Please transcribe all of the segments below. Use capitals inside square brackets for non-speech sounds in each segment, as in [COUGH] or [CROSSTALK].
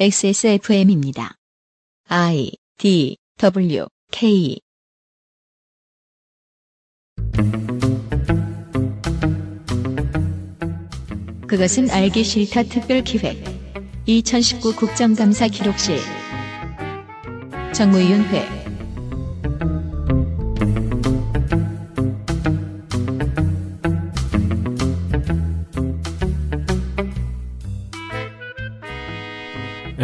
XSFM입니다. I D W K. 그것은 알기 싫다 특별 기획. 2019 국정감사 기록실. 정무위원회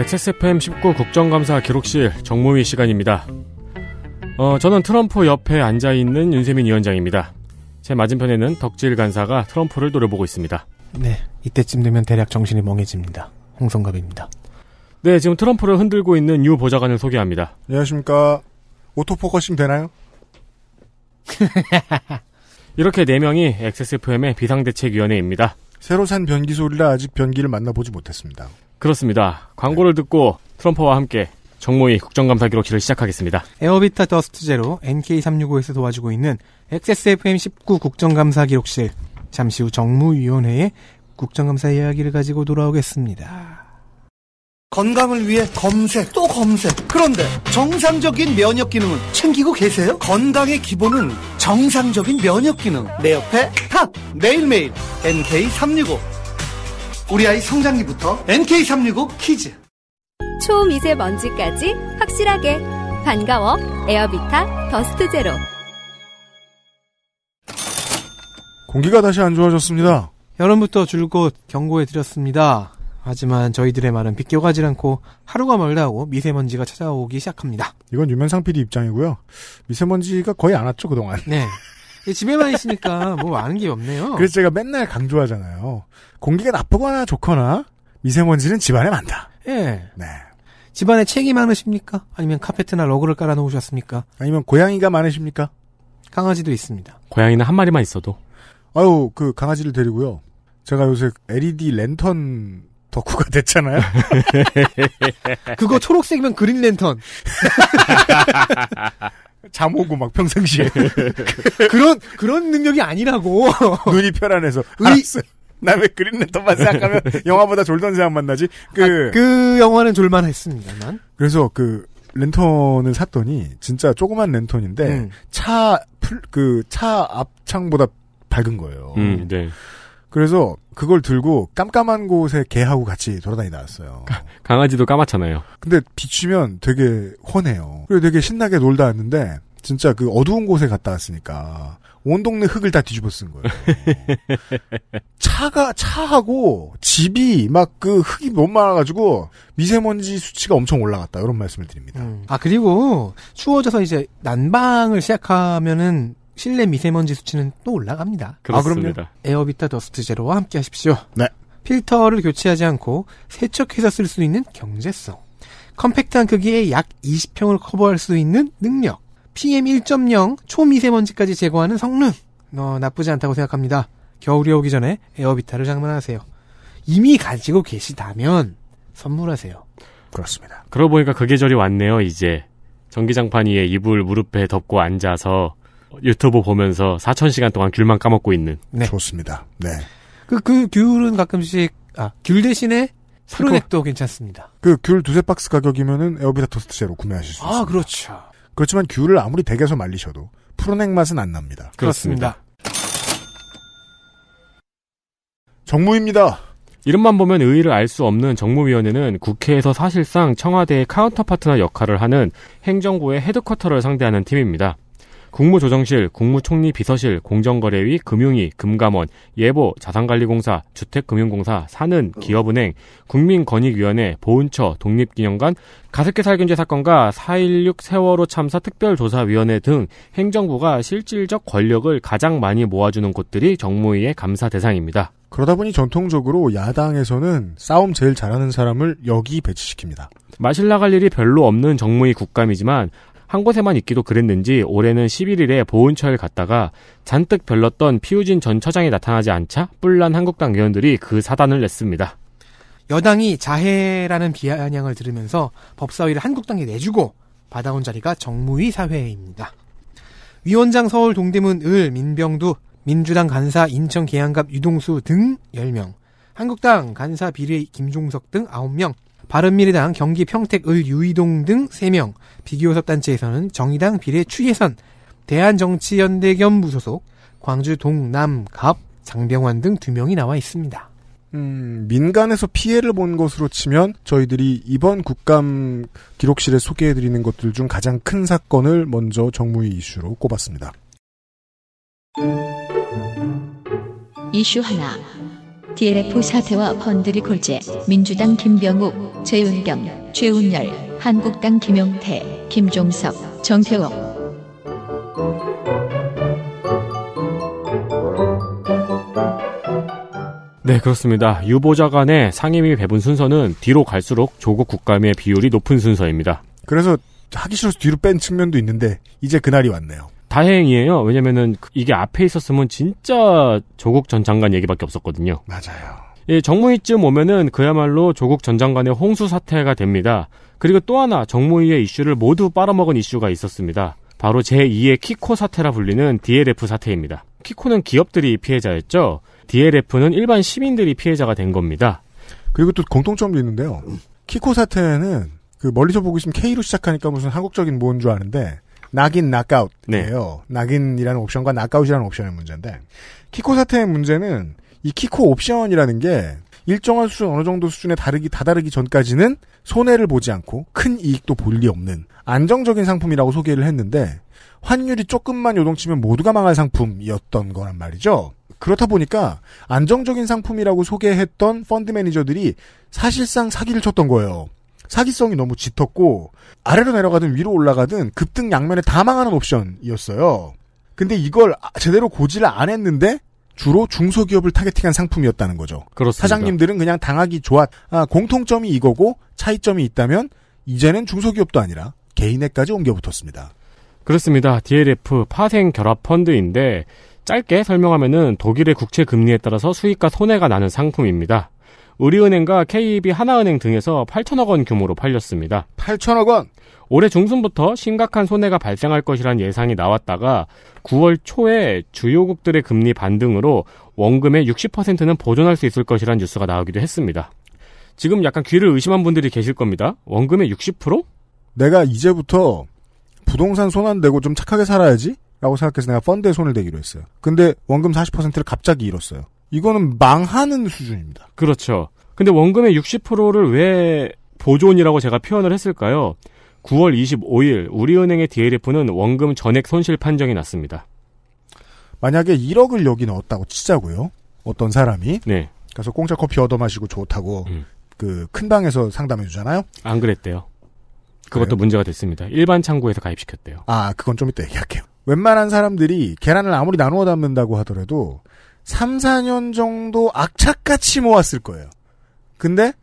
XSFM 19 국정감사 기록실 정무위 시간입니다. 어, 저는 트럼프 옆에 앉아있는 윤세민 위원장입니다. 제 맞은편에는 덕질 간사가 트럼프를 노려보고 있습니다. 네, 이때쯤 되면 대략 정신이 멍해집니다. 홍성갑입니다. 네, 지금 트럼프를 흔들고 있는 유 보좌관을 소개합니다. 안녕하십니까. auto focusing 되나요? [LAUGHS] 이렇게 4명이 XSFM의 비상대책위원회입니다. 새로 산 변기 소리라 아직 변기를 만나보지 못했습니다. 그렇습니다. 광고를 듣고 트럼프와 함께 정모위 국정감사 기록실을 시작하겠습니다. 에어비타 더스트 제로 NK365에서 도와주고 있는 XSFM 19 국정감사 기록실. 잠시 후 정무위원회의 국정감사 이야기를 가지고 돌아오겠습니다. 건강을 위해 검색 또 검색. 그런데 정상적인 면역 기능은 챙기고 계세요? 건강의 기본은 정상적인 면역 기능. 내 옆에 탁 매일매일 NK365. 우리 아이 성장기부터 NK365 키즈. 초미세먼지까지 확실하게 반가워 에어비타 더스트 제로 공기가 다시 안 좋아졌습니다. 여름부터 줄곧 경고해 드렸습니다. 하지만 저희들의 말은 비껴가질 않고 하루가 멀다 하고 미세먼지가 찾아오기 시작합니다. 이건 유면상 PD 입장이고요. 미세먼지가 거의 안 왔죠, 그동안. 네. [LAUGHS] 집에만 있으니까 뭐 아는 게 없네요. 그래서 제가 맨날 강조하잖아요. 공기가 나쁘거나 좋거나 미세먼지는 집안에 많다. 예. 네. 집안에 책이 많으십니까? 아니면 카페트나 러그를 깔아 놓으셨습니까? 아니면 고양이가 많으십니까? 강아지도 있습니다. 고양이는 한 마리만 있어도. 아유, 그 강아지를 데리고요. 제가 요새 LED 랜턴 덕후가 [LAUGHS] 됐잖아요. 그거 초록색이면 그린 랜턴. [LAUGHS] 잠 오고 막 평상시에 [LAUGHS] 그런 그런 능력이 아니라고. [LAUGHS] 눈이 편안해서 의-. 나왜 그린 랜턴만 생각하면 [LAUGHS] 영화보다 졸던 생각 만 나지? 그, 아, 그 영화는 졸만했습니다만. 그래서 그 랜턴을 샀더니 진짜 조그만 랜턴인데 음. 차풀그차 앞창보다 밝은 거예요. 음, 네. 그래서 그걸 들고 깜깜한 곳에 개하고 같이 돌아다니다 왔어요. 강아지도 까맣잖아요. 근데 비추면 되게 훤해요. 그리고 되게 신나게 놀다 왔는데 진짜 그 어두운 곳에 갔다 왔으니까 온 동네 흙을 다 뒤집어 쓴 거예요. [LAUGHS] 차가 차하고 집이 막 그 흙이 너무 많아가지고 미세먼지 수치가 엄청 올라갔다 이런 말씀을 드립니다. 음. 아 그리고 추워져서 이제 난방을 시작하면은 실내 미세먼지 수치는 또 올라갑니다. 그렇습니다. 에어비타 더스트 제로와 함께 하십시오. 네. 필터를 교체하지 않고 세척해서 쓸 수 있는 경제성. 컴팩트한 크기의 약 20평을 커버할 수 있는 능력. PM 1.0 초미세먼지까지 제거하는 성능. 어, 나쁘지 않다고 생각합니다. 겨울이 오기 전에 에어비타를 장만하세요. 이미 가지고 계시다면 선물하세요. 그렇습니다. 그러고 보니까 그 계절이 왔네요, 이제. 전기장판 위에 이불 무릎에 덮고 앉아서 유튜브 보면서 4,000시간 동안 귤만 까먹고 있는. 네. 좋습니다. 네. 그, 그 귤은 가끔씩, 아, 귤 대신에 프로넥도 괜찮습니다. 그 귤 두세 박스 가격이면은 에어비타 더스트 제로 구매하실 수 있습니다. 아, 그렇죠. 그렇지만 귤을 아무리 댁에서 말리셔도 프로넥 맛은 안 납니다. 그렇습니다. 정무입니다. 이름만 보면 의의를 알 수 없는 정무위원회는 국회에서 사실상 청와대의 counter partner 역할을 하는 행정부의 headquarter를 상대하는 팀입니다. 국무조정실, 국무총리 비서실, 공정거래위, 금융위, 금감원, 예보, 자산관리공사, 주택금융공사, 산은, 기업은행, 국민권익위원회, 보훈처, 독립기념관, 가습기 살균제 사건과 4.16 세월호 참사 특별조사위원회 등 행정부가 실질적 권력을 가장 많이 모아주는 곳들이 정무위의 감사 대상입니다. 그러다 보니 전통적으로 야당에서는 싸움 제일 잘하는 사람을 여기 배치시킵니다. 마실 나갈 일이 별로 없는 정무위 국감이지만 한 곳에만 있기도 그랬는지 올해는 11일에 보훈처를 갔다가 잔뜩 별렀던 피우진 전 처장이 나타나지 않자 뿔난 한국당 의원들이 그 사단을 냈습니다. 여당이 자해라는 비아냥을 들으면서 법사위를 한국당에 내주고 받아온 자리가 정무위 사회입니다. 위원장 서울 동대문 을 민병두 민주당 간사 인천 계양갑 유동수 등 10명 한국당 간사 비례 김종석 등 9명 바른미래당 경기 평택을 유이동 등 3명, 비교섭단체에서는 정의당 비례 추예선, 대한정치연대 겸 무소속, 광주 동남 갑, 장병환 등 2명이 나와 있습니다. 음, 민간에서 피해를 본 것으로 치면 저희들이 이번 국감 기록실에 소개해드리는 것들 중 가장 큰 사건을 먼저 정무위 이슈로 꼽았습니다. 이슈 하나. DLF 사태와 펀드리 골재, 민주당 김병욱, 최은경, 최운열, 한국당 김용태, 김종석, 정태욱. 네, 그렇습니다. 유보자 간의 상임위 배분 순서는 뒤로 갈수록 조국 국감의 비율이 높은 순서입니다. 그래서 하기 싫어서 뒤로 뺀 측면도 있는데 이제 그날이 왔네요. 다행이에요. 왜냐면은 이게 앞에 있었으면 진짜 조국 전 장관 얘기밖에 없었거든요. 맞아요. 예, 정무위쯤 오면은 그야말로 조국 전 장관의 홍수 사태가 됩니다. 그리고 또 하나 정무위의 이슈를 모두 빨아먹은 이슈가 있었습니다. 바로 제2의 키코 사태라 불리는 DLF 사태입니다. 키코는 기업들이 피해자였죠. DLF는 일반 시민들이 피해자가 된 겁니다. 그리고 또 공통점도 있는데요. 키코 사태는 그 멀리서 보고 있으면 K로 시작하니까 무슨 한국적인 뭐인 줄 아는데 낙인 낙아웃이에요. knock-in이라는 옵션과 knock-out이라는 옵션의 문제인데 키코 사태의 문제는 이 키코 옵션이라는 게 일정한 수준 어느 정도 수준에 다르기 다다르기 전까지는 손해를 보지 않고 큰 이익도 볼 리 없는 안정적인 상품이라고 소개를 했는데 환율이 조금만 요동치면 모두가 망할 상품이었던 거란 말이죠. 그렇다 보니까 안정적인 상품이라고 소개했던 펀드 매니저들이 사실상 사기를 쳤던 거예요. 사기성이 너무 짙었고 아래로 내려가든 위로 올라가든 급등 양면에 다 망하는 옵션이었어요. 근데 이걸 제대로 고지를 안 했는데 주로 중소기업을 타겟팅한 상품이었다는 거죠. 그렇습니다. 사장님들은 그냥 당하기 좋았. 아, 공통점이 이거고 차이점이 있다면 이제는 중소기업도 아니라 개인에까지 옮겨붙었습니다. 그렇습니다. DLF 파생 결합 펀드인데 짧게 설명하면은 독일의 국채 금리에 따라서 수익과 손해가 나는 상품입니다. 우리은행과 KB 하나은행 등에서 8천억 원 규모로 팔렸습니다. 8천억 원. 올해 중순부터 심각한 손해가 발생할 것이란 예상이 나왔다가 9월 초에 주요국들의 금리 반등으로 원금의 60%는 보존할 수 있을 것이란 뉴스가 나오기도 했습니다. 지금 약간 귀를 의심한 분들이 계실 겁니다. 원금의 60%? 내가 이제부터 부동산 손 안 대고 좀 착하게 살아야지? 라고 생각해서 내가 펀드에 손을 대기로 했어요. 근데 원금 40%를 갑자기 잃었어요. 이거는 망하는 수준입니다. 그렇죠. 근데 원금의 60%를 왜 보존이라고 제가 표현을 했을까요? 9월 25일 우리은행의 DLF는 원금 전액 손실 판정이 났습니다. 만약에 1억을 여기 넣었다고 치자고요. 어떤 사람이 네. 가서 공짜 커피 얻어 마시고 좋다고 음. 그큰 방에서 상담해 주잖아요. 안 그랬대요. 그것도 그래요? 문제가 됐습니다. 일반 창구에서 가입시켰대요. 아, 그건 좀 이따 얘기할게요. 웬만한 사람들이 계란을 아무리 나누어 담는다고 하더라도 3, 4년 정도 악착같이 모았을 거예요. 근데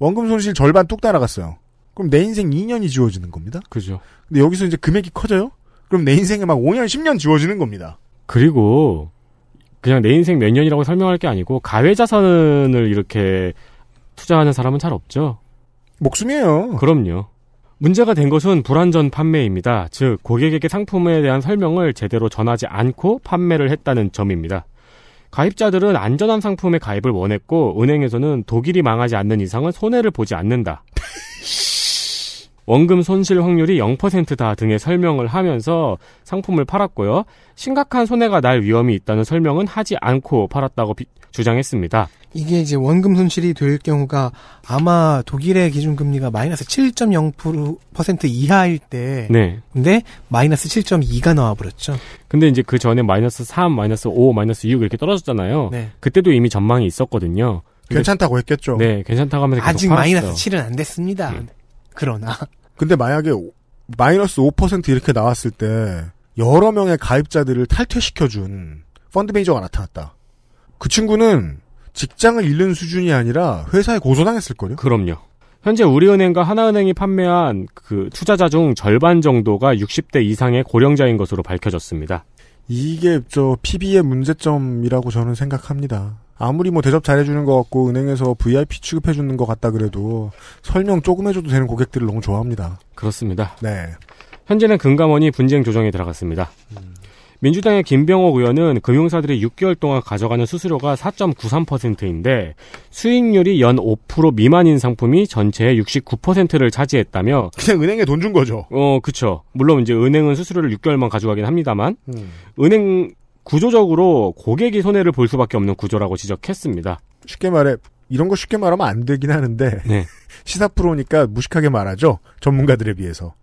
원금 손실 절반 뚝 따라갔어요. 그럼 내 인생 2년이 지워지는 겁니다. 그죠. 근데 여기서 이제 금액이 커져요? 그럼 내 인생에 막 5년, 10년 지워지는 겁니다. 그리고 그냥 내 인생 몇 년이라고 설명할 게 아니고 가외 자산을 이렇게 투자하는 사람은 잘 없죠. 목숨이에요. 그럼요. 문제가 된 것은 불안전 판매입니다. 즉 고객에게 상품에 대한 설명을 제대로 전하지 않고 판매를 했다는 점입니다. 가입자들은 안전한 상품에 가입을 원했고 은행에서는 독일이 망하지 않는 이상은 손해를 보지 않는다. [LAUGHS] 원금 손실 확률이 0%다 등의 설명을 하면서 상품을 팔았고요. 심각한 손해가 날 위험이 있다는 설명은 하지 않고 팔았다고 비- 주장했습니다. 이게 이제 원금 손실이 될 경우가 아마 독일의 기준금리가 마이너스 7.0% 이하일 때 네. 근데 마이너스 7.2가 나와버렸죠. 근데 이제 그 전에 마이너스 3, 마이너스 5, 마이너스 6 이렇게 떨어졌잖아요. 네. 그때도 이미 전망이 있었거든요. 괜찮다고 했겠죠. 네, 괜찮다고 하면서 계속 아직 팔았어요. 마이너스 7은 안 됐습니다. 음. 그러나 근데 만약에 오- 마이너스 5% 이렇게 나왔을 때 여러 명의 가입자들을 탈퇴시켜준 펀드 매니저가 나타났다. 그 친구는 직장을 잃는 수준이 아니라 회사에 고소당했을걸요? 그럼요. 현재 우리은행과 하나은행이 판매한 그 투자자 중 절반 정도가 60대 이상의 고령자인 것으로 밝혀졌습니다. 이게 저 PB의 문제점이라고 저는 생각합니다. 아무리 뭐 대접 잘해주는 것 같고 은행에서 VIP 취급해주는 것 같다 그래도 설명 조금 해줘도 되는 고객들을 너무 좋아합니다. 그렇습니다. 네. 현재는 금감원이 분쟁 조정에 들어갔습니다. 민주당의 김병옥 의원은 금융사들이 6개월 동안 가져가는 수수료가 4.93%인데 수익률이 연 5% 미만인 상품이 전체의 69%를 차지했다며 그냥 은행에 돈 준 거죠. 어, 그쵸. 물론 이제 은행은 수수료를 6개월만 가져가긴 합니다만 음. 은행 구조적으로 고객이 손해를 볼 수밖에 없는 구조라고 지적했습니다. 쉽게 말해 이런 거 쉽게 말하면 안 되긴 하는데 네. [LAUGHS] 시사 프로니까 무식하게 말하죠. 전문가들에 비해서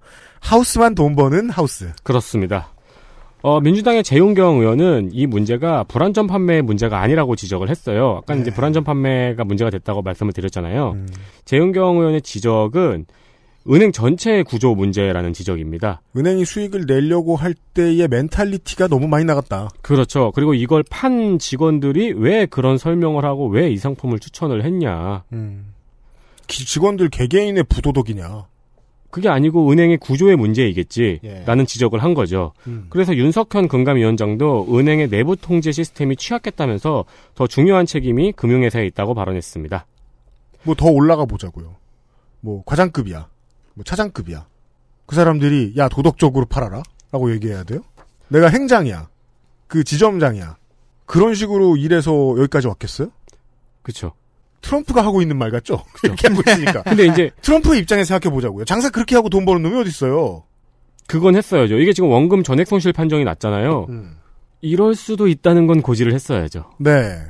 하우스만 돈 버는 하우스. 그렇습니다. 어, 민주당의 재용경 의원은 이 문제가 불안전 판매의 문제가 아니라고 지적을 했어요. 아까 이제 불안전 판매가 문제가 됐다고 말씀을 드렸잖아요. 음. 재용경 의원의 지적은 은행 전체의 구조 문제라는 지적입니다. 은행이 수익을 내려고 할 때의 mentality가 너무 많이 나갔다. 그렇죠. 그리고 이걸 판 직원들이 왜 그런 설명을 하고 왜 이 상품을 추천을 했냐. 음. 기- 직원들 개개인의 부도덕이냐. 그게 아니고 은행의 구조의 문제이겠지. 예. 라는 지적을 한 거죠. 음. 그래서 윤석헌 금감위원장도 은행의 내부 통제 시스템이 취약했다면서 더 중요한 책임이 금융회사에 있다고 발언했습니다. 뭐 더 올라가 보자고요. 뭐 과장급이야. 뭐 차장급이야. 그 사람들이 야 도덕적으로 팔아라 라고 얘기해야 돼요? 내가 행장이야. 그 지점장이야. 그런 식으로 일해서 여기까지 왔겠어요? 그쵸. 트럼프가 하고 있는 말 같죠? 이렇게 하고 있으니까. [LAUGHS] 근데 이제 트럼프의 입장에서 생각해 보자고요. 장사 그렇게 하고 돈 버는 놈이 어디 있어요? 그건 했어야죠. 이게 지금 원금 전액 손실 판정이 났잖아요. 이럴 수도 있다는 건 고지를 했어야죠. 네.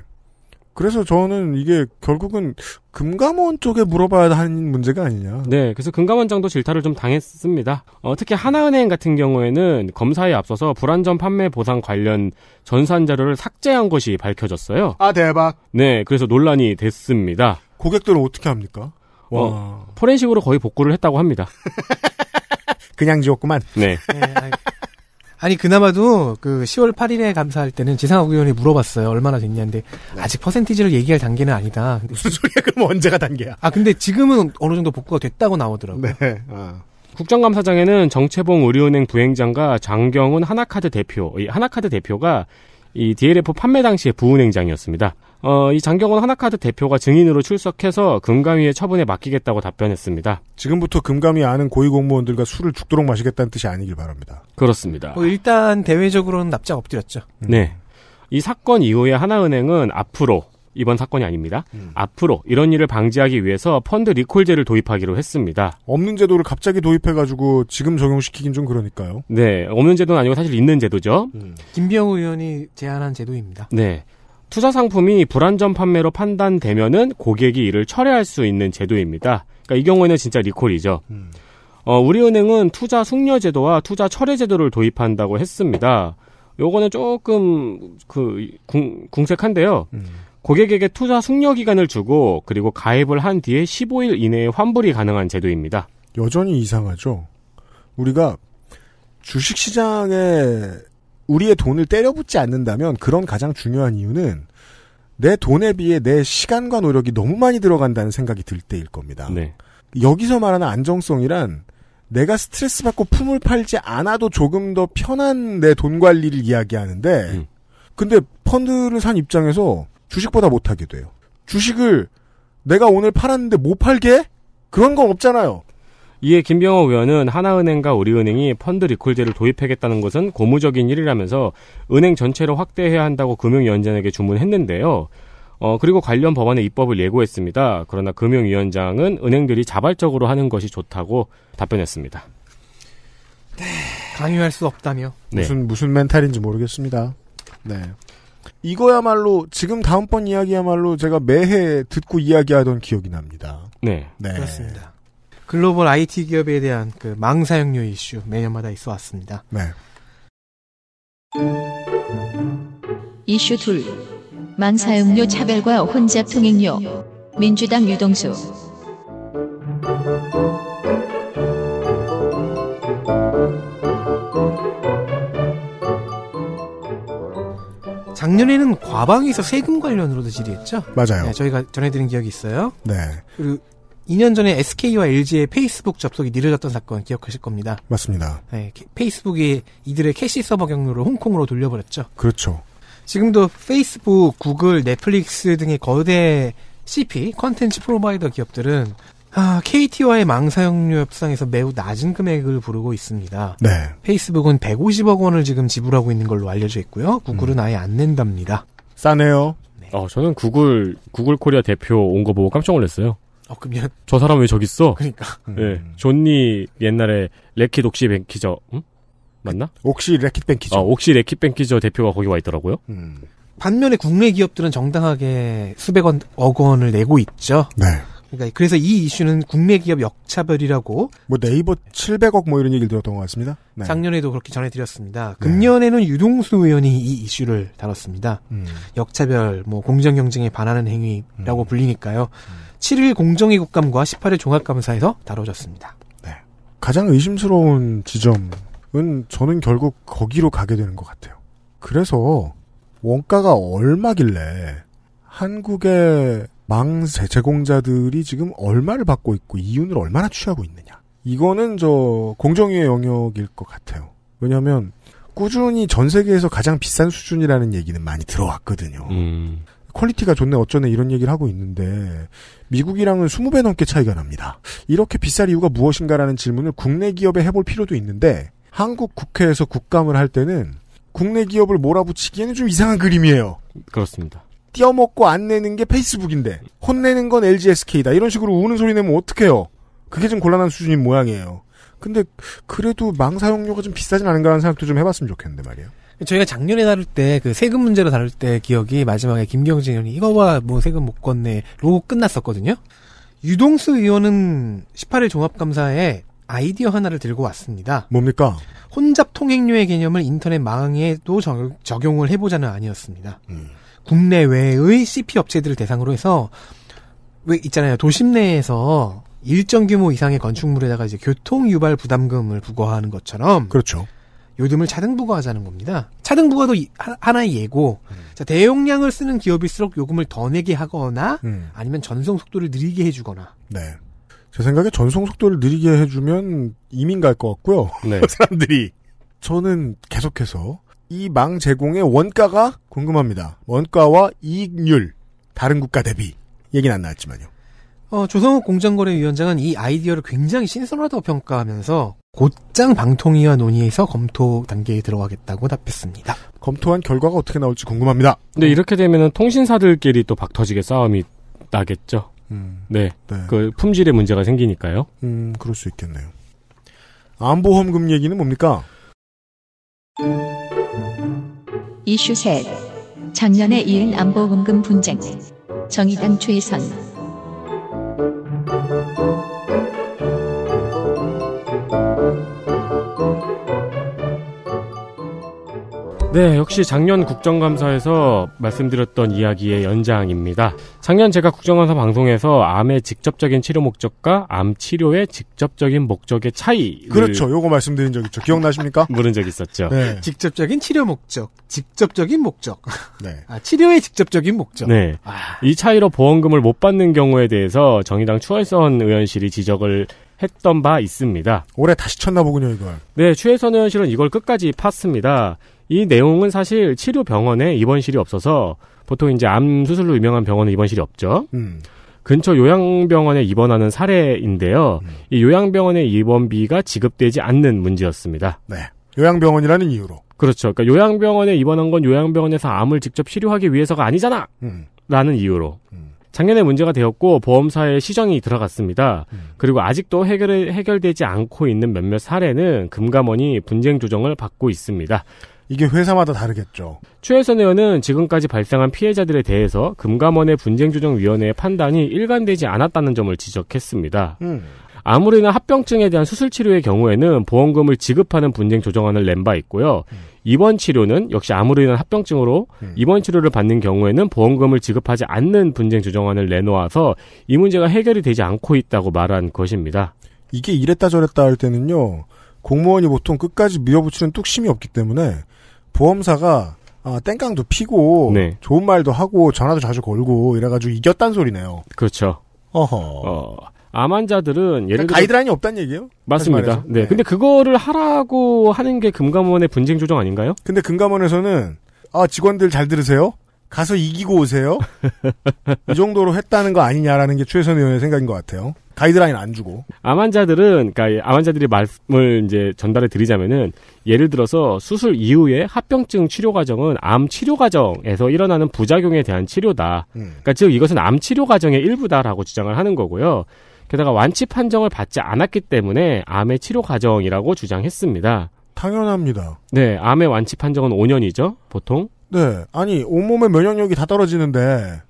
그래서 저는 이게 결국은 금감원 쪽에 물어봐야 하는 문제가 아니냐. 네, 그래서 금감원장도 질타를 좀 당했습니다. 어, 특히 하나은행 같은 경우에는 검사에 앞서서 불안전 판매 보상 관련 전산 자료를 삭제한 것이 밝혀졌어요. 아 대박. 네, 그래서 논란이 됐습니다. 고객들은 어떻게 합니까? 와. 어, 포렌식으로 거의 복구를 했다고 합니다. [LAUGHS] 그냥 지웠구만. 네. 네, 아니, 그나마도 그 10월 8일에 감사할 때는 지상학 의원이 물어봤어요. 얼마나 됐냐는데 아직 퍼센티지를 얘기할 단계는 아니다. 무슨 소리야? 그럼 언제가 단계야? 아 근데 지금은 어느 정도 복구가 됐다고 나오더라고요. 네. 아. 국정감사장에는 정채봉 의료은행 부행장과 장경훈 하나카드 대표, 이 하나카드 대표가 이 DLF 판매 당시의 부은행장이었습니다. 어, 이 장경훈 하나카드 대표가 증인으로 출석해서 금감위의 처분에 맡기겠다고 답변했습니다. 지금부터 금감이 아는 고위공무원들과 술을 죽도록 마시겠다는 뜻이 아니길 바랍니다. 그렇습니다. 뭐 일단 대외적으로는 납작 엎드렸죠. 네. 이 사건 이후에 하나은행은 앞으로 이번 사건이 아닙니다. 음. 앞으로 이런 일을 방지하기 위해서 펀드 리콜제를 도입하기로 했습니다. 없는 제도를 갑자기 도입해가지고 지금 적용시키긴 좀 그러니까요. 네, 없는 제도는 아니고 사실 있는 제도죠. 김병우 의원이 제안한 제도입니다. 네. 투자 상품이 불안전 판매로 판단되면은 고객이 이를 철회할 수 있는 제도입니다. 그러니까 이 경우에는 진짜 리콜이죠. 음. 어, 우리은행은 투자 숙려 제도와 투자 철회 제도를 도입한다고 했습니다. 요거는 조금 그 궁, 궁색한데요. 음. 고객에게 투자 숙려 기간을 주고 그리고 가입을 한 뒤에 15일 이내에 환불이 가능한 제도입니다. 여전히 이상하죠. 우리가 주식 시장에 우리의 돈을 때려붙지 않는다면 그런 가장 중요한 이유는 내 돈에 비해 내 시간과 노력이 너무 많이 들어간다는 생각이 들 때일 겁니다. 네. 여기서 말하는 안정성이란 내가 스트레스 받고 품을 팔지 않아도 조금 더 편한 내 돈 관리를 이야기하는데 음. 근데 펀드를 산 입장에서 주식보다 못하게 돼요. 주식을 내가 오늘 팔았는데 못 팔게? 그런 건 없잖아요. 이에 김병호 의원은 하나은행과 우리은행이 펀드 리콜제를 도입하겠다는 것은 고무적인 일이라면서 은행 전체를 확대해야 한다고 금융위원장에게 주문했는데요. 어, 그리고 관련 법안의 입법을 예고했습니다. 그러나 금융위원장은 은행들이 자발적으로 하는 것이 좋다고 답변했습니다. 강요할 수 없다며. 네. 무슨 무슨 멘탈인지 모르겠습니다. 네. 이거야말로 지금 다음번 이야기야말로 제가 매해 듣고 이야기하던 기억이 납니다. 네. 네. 그렇습니다. 글로벌 IT 기업에 대한 그 망사용료 이슈 매년마다 있어 왔습니다. 네. 이슈 둘. 망사용료 차별과 혼잡 통행료. 민주당 유동수. 작년에는 과방위에서 세금 관련으로도 질의했죠. 맞아요. 네, 저희가 전해드린 기억이 있어요. 네. 그리고 2년 전에 SK와 LG의 페이스북 접속이 느려졌던 사건 기억하실 겁니다. 맞습니다. 네, 게- 페이스북이 이들의 캐시 서버 경로를 홍콩으로 돌려버렸죠. 그렇죠. 지금도 페이스북, 구글, 넷플릭스 등의 거대 CP, contents provider 기업들은 아, KT와의 망사용료 협상에서 매우 낮은 금액을 부르고 있습니다. 네. 페이스북은 150억 원을 지금 지불하고 있는 걸로 알려져 있고요. 구글은 아예 안 낸답니다. 싸네요. 어, 저는 구글, 구글 코리아 대표 온 거 보고 깜짝 놀랐어요. 어, 그러면, 저 사람 왜 저기 있어? 그러니까. 예. 존 리 옛날에 레킷 옥시 벤키저, 응? 맞나? 옥시 래킷뱅키죠. 아, 옥시 레킷 뱅키저 대표가 거기 와 있더라고요. 음. 반면에 국내 기업들은 정당하게 수백 원, 억 원을 내고 있죠. 네. 그러니까 그래서 이 이슈는 국내 기업 역차별이라고 뭐 네이버 700억 뭐 이런 얘기를 들었던 것 같습니다. 네. 작년에도 그렇게 전해드렸습니다. 금년에는 유동수 의원이 이 이슈를 다뤘습니다. 음. 역차별, 뭐 공정 경쟁에 반하는 행위라고 음. 불리니까요. 7일 공정위 국감과 18일 종합감사에서 다뤄졌습니다. 가장 의심스러운 지점은 저는 결국 거기로 가게 되는 것 같아요. 그래서 원가가 얼마길래 한국의 망 제공자들이 지금 얼마를 받고 있고 이윤을 얼마나 취하고 있느냐. 이거는 저 공정위의 영역일 것 같아요. 왜냐하면 꾸준히 전 세계에서 가장 비싼 수준이라는 얘기는 많이 들어왔거든요. 음. quality가 좋네 어쩌네 이런 얘기를 하고 있는데 미국이랑은 20배 넘게 차이가 납니다. 이렇게 비쌀 이유가 무엇인가라는 질문을 국내 기업에 해볼 필요도 있는데 한국 국회에서 국감을 할 때는 국내 기업을 몰아붙이기에는 좀 이상한 그림이에요. 그렇습니다. 띄어먹고 안 내는 게 페이스북인데 혼내는 건 LG SK다 이런 식으로 우는 소리 내면 어떡해요. 그게 좀 곤란한 수준인 모양이에요. 근데 그래도 망 사용료가 좀 비싸진 않은가 하는 생각도 좀 해봤으면 좋겠는데 말이에요. 저희가 작년에 다룰 때 그 세금 문제로 다룰 때 기억이 마지막에 김경진 의원이 이거 봐 뭐 세금 못 걷네로 끝났었거든요. 유동수 의원은 18일 종합감사에 아이디어 하나를 들고 왔습니다. 뭡니까? 혼잡 통행료의 개념을 인터넷 망에도 적, 적용을 해보자는 아니었습니다. 음. 국내외의 CP 업체들을 대상으로 해서 왜 있잖아요 도심 내에서 일정 규모 이상의 건축물에다가 이제 교통 유발 부담금을 부과하는 것처럼 그렇죠. 요금을 차등 부과하자는 겁니다. 차등 부과도 이- 하- 하나의 예고. 음. 자, 대용량을 쓰는 기업일수록 요금을 더 내게 하거나 음. 아니면 전송 속도를 느리게 해주거나. 네. 제 생각에 전송 속도를 느리게 해주면 이민 갈 것 같고요. 네. [LAUGHS] 사람들이. 저는 계속해서 이 망 제공의 원가가 궁금합니다. 원가와 이익률. 다른 국가 대비. 얘기는 안 나왔지만요. 어, 조성욱 공정거래위원장은 이 아이디어를 굉장히 신선하다고 평가하면서 곧장 방통위와 논의해서 검토 단계에 들어가겠다고 답했습니다. 검토한 결과가 어떻게 나올지 궁금합니다. 근데 이렇게 되면은 통신사들끼리 또 박터지게 싸움이 나겠죠. 음, 네. 네. 그 품질의 문제가 생기니까요. 음, 그럴 수 있겠네요. 안보험금 얘기는 뭡니까? 이슈 셋. 작년에 이은 안보금금 분쟁. 정의당 최선. 네, 역시 작년 국정감사에서 말씀드렸던 이야기의 연장입니다. 작년 제가 국정감사 방송에서 암의 직접적인 치료 목적과 암 치료의 직접적인 목적의 차이. 그렇죠. 요거 말씀드린 적 있죠. 기억나십니까? [LAUGHS] 물은 적 있었죠. 네. 직접적인 치료 목적, 직접적인 목적, 네. 아, 치료의 직접적인 목적. 네. 아, 이 차이로 보험금을 못 받는 경우에 대해서 정의당 추월선 의원실이 지적을 했던 바 있습니다. 올해 다시 쳤나 보군요, 이걸. 네, 추혜선 의원실은 이걸 끝까지 팠습니다. 이 내용은 사실 치료 병원에 입원실이 없어서 보통 이제 암 수술로 유명한 병원은 입원실이 없죠. 음. 근처 요양병원에 입원하는 사례인데요. 이 요양병원의 입원비가 지급되지 않는 문제였습니다. 네. 요양병원이라는 이유로. 그렇죠. 그러니까 요양병원에 입원한 건 요양병원에서 암을 직접 치료하기 위해서가 아니잖아! 음. 라는 이유로. 음. 작년에 문제가 되었고 보험사에 시정이 들어갔습니다. 음. 그리고 아직도 해결, 해결되지 않고 있는 몇몇 사례는 금감원이 분쟁 조정을 받고 있습니다. 이게 회사마다 다르겠죠. 추혜선 의원은 지금까지 발생한 피해자들에 대해서 금감원의 분쟁조정위원회의 판단이 일관되지 않았다는 점을 지적했습니다. 음. 인한 합병증에 대한 수술 치료의 경우에는 보험금을 지급하는 분쟁 조정안을 낸 바 있고요. 입원 치료는 역시 인한 합병증으로 음. 입원 치료를 받는 경우에는 보험금을 지급하지 않는 분쟁 조정안을 내놓아서 이 문제가 해결이 되지 않고 있다고 말한 것입니다. 이게 이랬다 저랬다 할 때는요. 공무원이 보통 끝까지 밀어붙이는 뚝심이 없기 때문에 보험사가 아, 땡깡도 피고 네. 좋은 말도 하고 전화도 자주 걸고 이래가지고 이겼단 소리네요. 그렇죠. 어허. 어, 암 환자들은 예를 들어 가이드라인이 없다는 얘기예요? 맞습니다. 말해서. 네. 근데 그거를 하라고 하는 게 금감원의 분쟁 조정 아닌가요? 근데 금감원에서는 아 직원들 잘 들으세요. 가서 이기고 오세요. [LAUGHS] 이 정도로 했다는 거 아니냐라는 게 최선 의원의 생각인 것 같아요. 가이드라인 안 주고. 암 환자들은 그러니까 암 환자들이 말씀을 이제 전달해 드리자면은 예를 들어서 수술 이후에 합병증 치료 과정은 암 치료 과정에서 일어나는 부작용에 대한 치료다. 음. 그러니까 즉 이것은 암 치료 과정의 일부다라고 주장을 하는 거고요. 게다가 완치 판정을 받지 않았기 때문에 암의 치료 과정이라고 주장했습니다. 당연합니다. 네, 암의 완치 판정은 5년이죠, 보통. 네. 아니, 온몸의 면역력이 다 떨어지는데,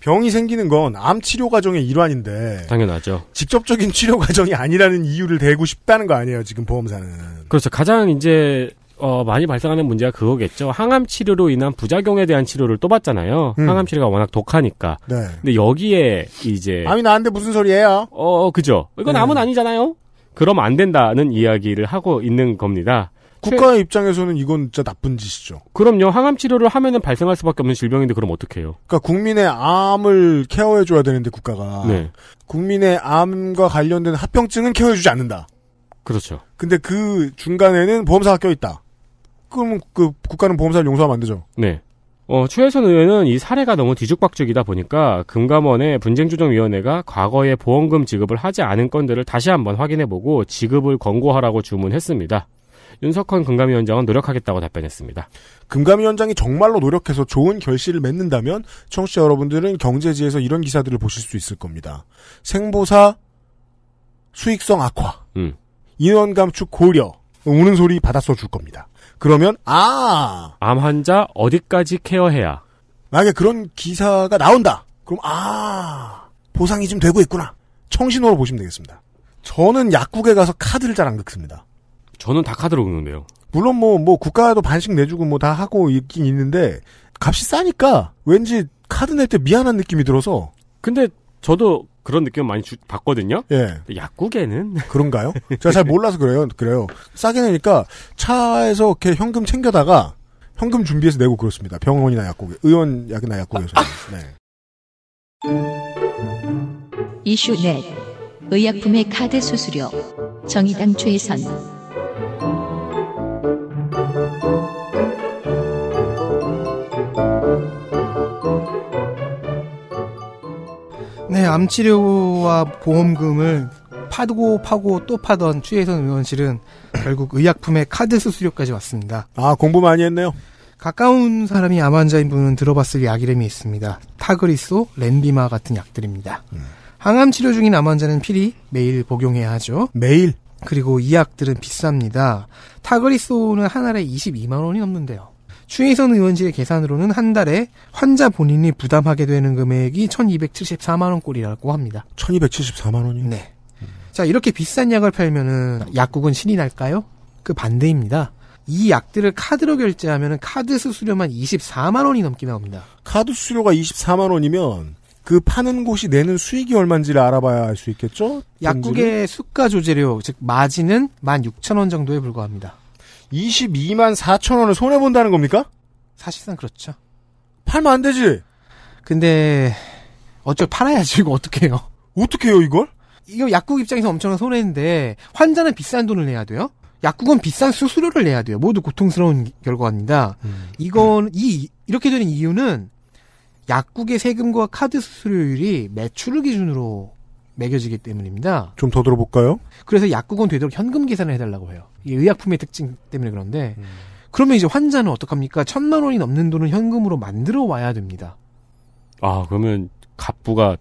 병이 생기는 건 암 치료 과정의 일환인데, 당연하죠. 직접적인 치료 과정이 아니라는 이유를 대고 싶다는 거 아니에요, 지금 보험사는. 그렇죠. 가장 이제 어, 많이 발생하는 문제가 그거겠죠. 항암 치료로 인한 부작용에 대한 치료를 또 받잖아요. 음. 항암 치료가 워낙 독하니까. 네. 근데 여기에 이제 암이 나는데 무슨 소리예요? 어, 그죠. 이건 네. 암은 아니잖아요. 그럼 안 된다는 이야기를 하고 있는 겁니다. 국가 의 입장에서는 이건 진짜 나쁜 짓이죠. 그럼요. 항암 치료를 하면은 발생할 수밖에 없는 질병인데 그럼 어떡해요? 그러니까 국민의 암을 케어해 줘야 되는데 국가가 네. 국민의 암과 관련된 합병증은 케어해 주지 않는다. 그렇죠. 근데 그 중간에는 보험사가 껴 있다. 그럼 그 국가는 보험사를 용서하면 안 되죠. 네. 어, 추혜선 의원은 이 사례가 너무 뒤죽박죽이다 보니까 금감원의 분쟁조정위원회가 과거에 보험금 지급을 하지 않은 건들을 다시 한번 확인해보고 지급을 권고하라고 주문했습니다. 윤석헌 금감위원장은 노력하겠다고 답변했습니다. 금감위원장이 정말로 노력해서 좋은 결실을 맺는다면 청취자 여러분들은 경제지에서 이런 기사들을 보실 수 있을 겁니다. 생보사 수익성 악화, 음. 인원 감축 고려, 우는 소리 받아써 줄 겁니다. 그러면 아 암 환자 어디까지 케어해야? 만약에 그런 기사가 나온다. 그럼 아 보상이 좀 되고 있구나. 청신호로 보시면 되겠습니다. 저는 약국에 가서 카드를 잘 안 긁습니다. 저는 다 카드로 긁는데요. 물론 뭐, 뭐, 국가도 반씩 내주고 뭐 다 하고 있긴 있는데, 값이 싸니까, 왠지 카드 낼 때 미안한 느낌이 들어서, 근데 저도 그런 느낌 많이 주- 받거든요. 예, 약국에는 그런가요? 제가 잘 몰라서 그래요, 그래요. 싸게 내니까, 차에서 이렇게 현금 챙겨다가, 현금 준비해서 내고 그렇습니다. 병원이나 약국에, 의원 약이나 약국에서. 네. 이슈 넷 의약품의 카드 수수료 정의당 최선 네, 암치료와 보험금을 파고 파고 또 파던 추혜선 의원실은 결국 의약품의 카드 수수료까지 왔습니다. 아, 공부 많이 했네요. 가까운 사람이 암 환자인 분은 들어봤을 약 이름이 있습니다. 타그리소, 렌비마 같은 약들입니다. 항암 치료 중인 암 환자는 필히 매일 복용해야 하죠. 매일. 그리고 이 약들은 비쌉니다. 타그리소는 한 알에 22만 원이 넘는데요. 추혜선 의원실의 계산으로는 한 달에 환자 본인이 부담하게 되는 금액이 1274만 원꼴이라고 합니다. 1274만 원이. 네. 자, 이렇게 비싼 약을 팔면은 약국은 신이 날까요? 그 반대입니다. 이 약들을 카드로 결제하면은 카드 수수료만 24만 원이 넘게 나옵니다. 카드 수수료가 24만 원이면, 그 파는 곳이 내는 수익이 얼마인지를 알아봐야 알 수 있겠죠? 약국의 수가 조제료, 즉 마진은 16,000원 정도에 불과합니다. 22만 4천 원을 손해 본다는 겁니까? 사실상 그렇죠. 팔면 안 되지. 근데 어쩔 팔아야지 이거 어떡해요. 어떻게 해요, 이걸? 이거 약국 입장에서 엄청난 손해인데 환자는 비싼 돈을 내야 돼요. 약국은 비싼 수수료를 내야 돼요. 모두 고통스러운 결과입니다. 이건 이 이렇게 되는 이유는 약국의 세금과 카드 수수료율이 매출을 기준으로 매겨지기 때문입니다. 좀 더 들어볼까요? 그래서 약국은 되도록 현금 계산을 해달라고 해요. 이 의약품의 특징 때문에 그런데 그러면 이제 환자는 어떡합니까? 천만 원이 넘는 돈을 현금으로 만들어 와야 됩니다. 아 그러면 갑부가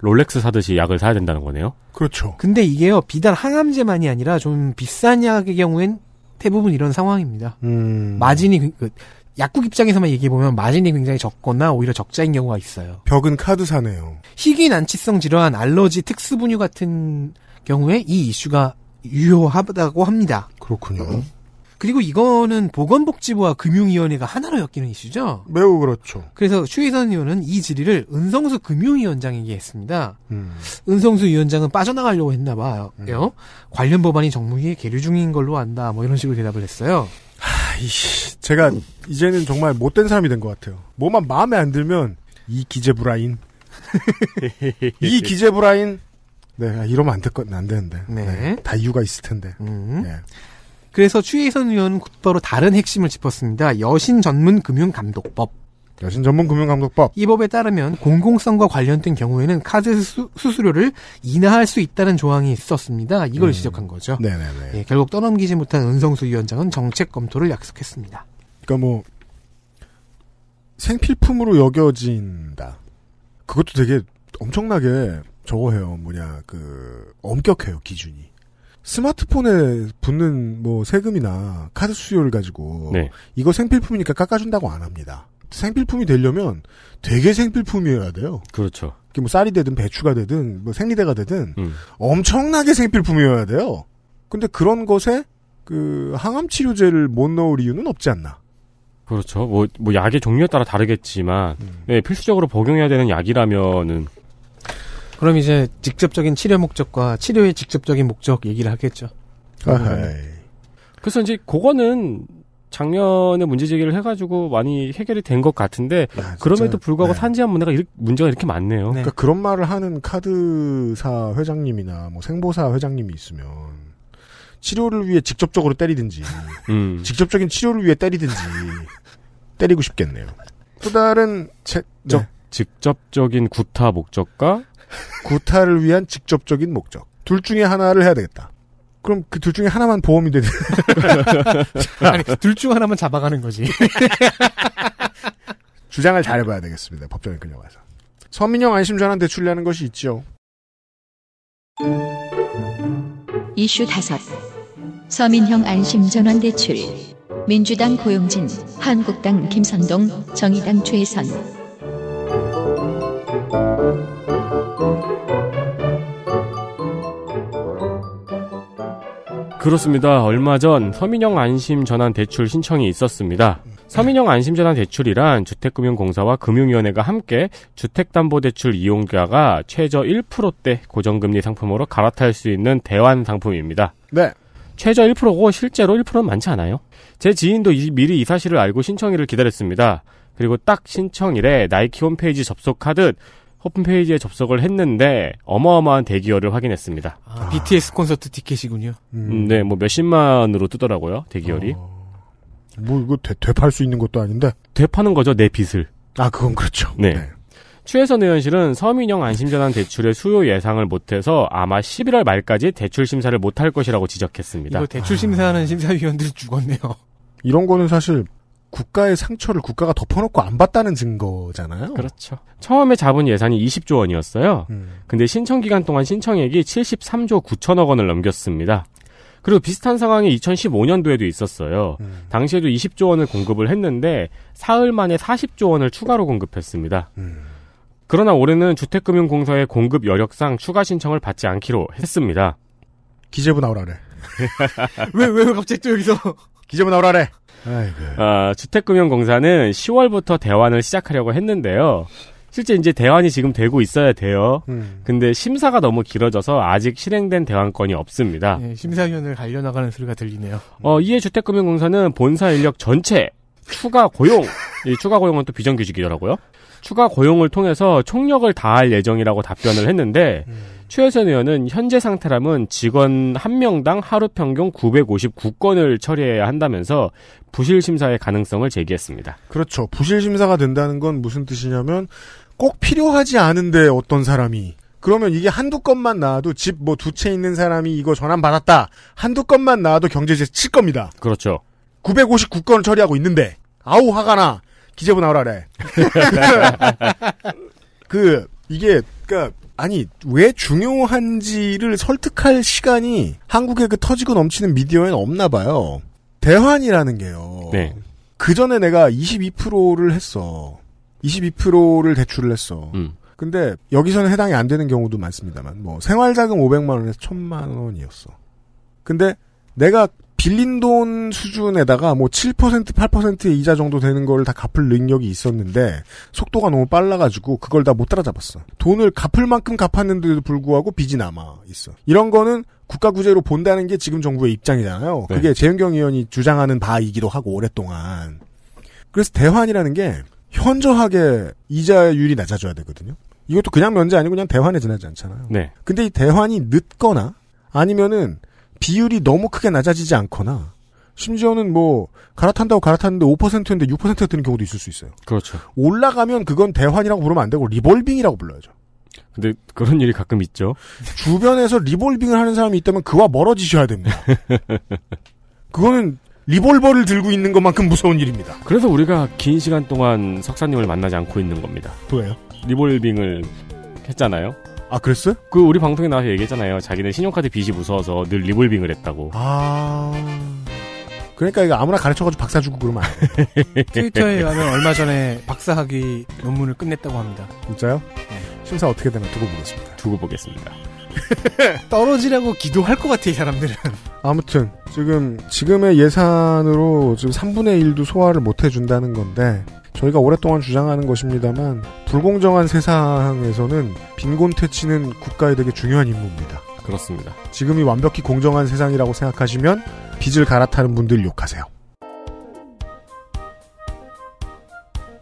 롤렉스 사듯이 약을 사야 된다는 거네요. 그렇죠. 근데 이게요 비단 항암제만이 아니라 좀 비싼 약의 경우엔 대부분 이런 상황입니다. 음. 마진이 그- 그 약국 입장에서만 얘기해 보면 마진이 굉장히 적거나 오히려 적자인 경우가 있어요. 벽은 카드사네요. 희귀 난치성 질환, 알러지, 특수분유 같은 경우에 이 이슈가 유효하다고 합니다. 그렇군요. 그리고 이거는 보건복지부와 금융위원회가 하나로 엮이는 이슈죠. 매우 그렇죠. 그래서 추희선 의원은 이 질의를 은성수 금융위원장에게 했습니다. 음. 은성수 위원장은 빠져나가려고 했나 봐요. 관련 법안이 정무위에 계류 중인 걸로 안다. 뭐 이런 식으로 대답을 했어요. 아이씨, 제가 이제는 정말 못된 사람이 된 것 같아요. 뭐만 마음에 안 들면 이 기재부라인, [LAUGHS] 이 기재부라인. 네, 아, 이러면 안, 될 건, 안 되는데. 네. 다 이유가 있을 텐데. 음. 네. 그래서 추혜선 의원은 곧바로 다른 핵심을 짚었습니다. 여신 전문 금융 감독법. 여신 전문 금융감독법. 이 법에 따르면 공공성과 관련된 경우에는 카드 수, 수수료를 인하할 수 있다는 조항이 있었습니다. 이걸 음. 지적한 거죠. 네네네. 예, 결국 떠넘기지 못한 은성수 위원장은 정책 검토를 약속했습니다. 그러니까 뭐 생필품으로 여겨진다. 그것도 되게 엄청나게 저거 해요. 뭐냐 그 엄격해요 기준이. 스마트폰에 붙는 뭐 세금이나 카드 수수료를 가지고 네. 이거 생필품이니까 깎아준다고 안 합니다. 생필품이 되려면 되게 생필품이어야 돼요. 그렇죠. 뭐 쌀이 되든 배추가 되든 뭐 생리대가 되든 음. 엄청나게 생필품이어야 돼요. 근데 그런 것에 그 항암 치료제를 못 넣을 이유는 없지 않나. 그렇죠. 뭐, 뭐 약의 종류에 따라 다르겠지만, 음. 네, 필수적으로 복용해야 되는 약이라면은, 그럼 이제 직접적인 치료 목적과 치료의 직접적인 목적 얘기를 하겠죠. 아하이. 그래서 이제 그거는 작년에 문제 제기를 해가지고 많이 해결이 된 것 같은데, 야, 진짜, 그럼에도 불구하고 네. 산지한 문제가 이렇게, 문제가 이렇게 많네요. 네. 그러니까 그런 말을 하는 카드사 회장님이나 뭐 생보사 회장님이 있으면 치료를 위해 직접적으로 때리든지 [LAUGHS] 음. 직접적인 치료를 위해 때리든지 때리고 싶겠네요. 또 다른 제, 적- 네. 직접적인 구타 목적과 구타를 위한 직접적인 목적 둘 중에 하나를 해야 되겠다. 그럼 그 둘 중에 하나만 보험이 되는 [LAUGHS] 아니, 둘 중 하나만 잡아가는 거지. [LAUGHS] 주장을 잘 해봐야 되겠습니다. 법정에 끌려가서. 서민형 안심전환 대출이라는 것이 있죠. 이슈 다섯 서민형 안심전환 대출 민주당 고용진 한국당 김선동 정의당 최선 그렇습니다. 얼마 전 서민형 안심 전환 대출 신청이 있었습니다. 서민형 안심 전환 대출이란 주택금융공사와 금융위원회가 함께 주택담보대출 이용자가 최저 1%대 고정금리 상품으로 갈아탈 수 있는 대환 상품입니다. 네. 최저 1%고 실제로 1%는 많지 않아요. 제 지인도 이- 미리 이 사실을 알고 신청일을 기다렸습니다. 그리고 딱 신청일에 나이키 홈페이지 접속하듯 홈페이지에 접속을 했는데 어마어마한 대기열을 확인했습니다. 아, BTS 콘서트 티켓이군요. 음, 네, 뭐 몇십만으로 뜨더라고요, 대기열이. 어, 뭐 이거 되, 되팔 수 있는 것도 아닌데. 되파는 거죠, 내 빚을. 아 그건 그렇죠. 네. 추혜선 의원실은 서민형 안심전환 대출의 수요 예상을 못해서 아마 11월 말까지 대출 심사를 못할 것이라고 지적했습니다. 이거 대출 심사하는 심사위원들이 죽었네요. 이런 거는 사실 국가의 상처를 국가가 덮어놓고 안 봤다는 증거잖아요. 그렇죠. 처음에 잡은 예산이 20조 원이었어요. 음. 근데 신청 기간 동안 신청액이 73조 9천억 원을 넘겼습니다. 그리고 비슷한 상황이 2015년도에도 있었어요. 음. 당시에도 20조 원을 공급을 했는데 사흘 만에 40조 원을 추가로 공급했습니다. 음. 그러나 올해는 주택금융공사의 공급 여력상 추가 신청을 받지 않기로 했습니다. 기재부 나오라래. 왜, [LAUGHS] 왜, 왜 갑자기 또 여기서. 기재부 나오라래. 아, 주택금융공사는 10월부터 대환을 시작하려고 했는데요. 실제 이제 대환이 지금 되고 있어야 돼요. 음. 근데 심사가 너무 길어져서 아직 실행된 대환건이 없습니다. 예, 심사위원을 갈려나가는 소리가 들리네요. 어, 이에 주택금융공사는 본사 인력 전체 추가 고용, 이 추가 고용은 또 비정규직이더라고요. 추가 고용을 통해서 총력을 다할 예정이라고 답변을 했는데 최혜선 의원은 현재 상태라면 직원 한 명당 하루 평균 959건을 처리해야 한다면서 부실 심사의 가능성을 제기했습니다. 그렇죠. 부실 심사가 된다는 건 무슨 뜻이냐면 꼭 필요하지 않은데 어떤 사람이 그러면 이게 한두 건만 나와도 집 뭐 두 채 있는 사람이 이거 전환 받았다. 한두 건만 나와도 경제제재 칠 겁니다. 그렇죠. 959건을 처리하고 있는데 아우 화가 나. 기재부 나오라래. [LAUGHS] 그 이게 그니까 아니 왜 중요한지를 설득할 시간이 한국의 그 터지고 넘치는 미디어에는 없나 봐요. 대환이라는 게요. 네. 그 전에 내가 22%를 했어. 22%를 대출을 했어. 음. 근데 여기서는 해당이 안 되는 경우도 많습니다만 뭐 생활자금 500만 원에서 1000만 원이었어. 근데 내가 빌린 돈 수준에다가 뭐 7% 8%의 이자 정도 되는 걸 다 갚을 능력이 있었는데 속도가 너무 빨라가지고 그걸 다 못 따라잡았어. 돈을 갚을 만큼 갚았는데도 불구하고 빚이 남아 있어. 이런 거는 국가 구제로 본다는 게 지금 정부의 입장이잖아요. 네. 그게 재윤경 의원이 주장하는 바이기도 하고 오랫동안. 그래서 대환이라는 게 현저하게 이자율이 낮아져야 되거든요. 이것도 그냥 면제 아니고 그냥 대환에 지나지 않잖아요. 네. 근데 이 대환이 늦거나 아니면은 비율이 너무 크게 낮아지지 않거나 심지어는 뭐 갈아탄다고 갈아탔는데 5%인데 6%가 뜨는 경우도 있을 수 있어요. 그렇죠. 올라가면 그건 대환이라고 부르면 안 되고 리볼빙이라고 불러야죠. 근데 그런 일이 가끔 있죠. 주변에서 리볼빙을 하는 사람이 있다면 그와 멀어지셔야 됩니다. [LAUGHS] 그거는 리볼버를 들고 있는 것만큼 무서운 일입니다. 그래서 우리가 긴 시간 동안 석사님을 만나지 않고 있는 겁니다. 왜요? 리볼빙을 했잖아요. 아 그랬어요? 그 우리 방송에 나와서 얘기했잖아요. 자기는 신용카드 빚이 무서워서 늘 리볼빙을 했다고. 아 그러니까 이거 아무나 가르쳐가지고 박사 주고 그러면 안 돼. [LAUGHS] 트위터에 가면 얼마 전에 박사학위 논문을 끝냈다고 합니다. 진짜요? 네. 심사 어떻게 되나 두고 보겠습니다. 두고 보겠습니다. [LAUGHS] 떨어지라고 기도할 것 같아 이 사람들은. 아무튼 지금 지금의 예산으로 지금 3분의 1도 소화를 못 해준다는 건데 저희가 오랫동안 주장하는 것입니다만 불공정한 세상에서는 빈곤 퇴치는 국가에 되게 중요한 임무입니다. 그렇습니다. 지금이 완벽히 공정한 세상이라고 생각하시면 빚을 갈아타는 분들 욕하세요.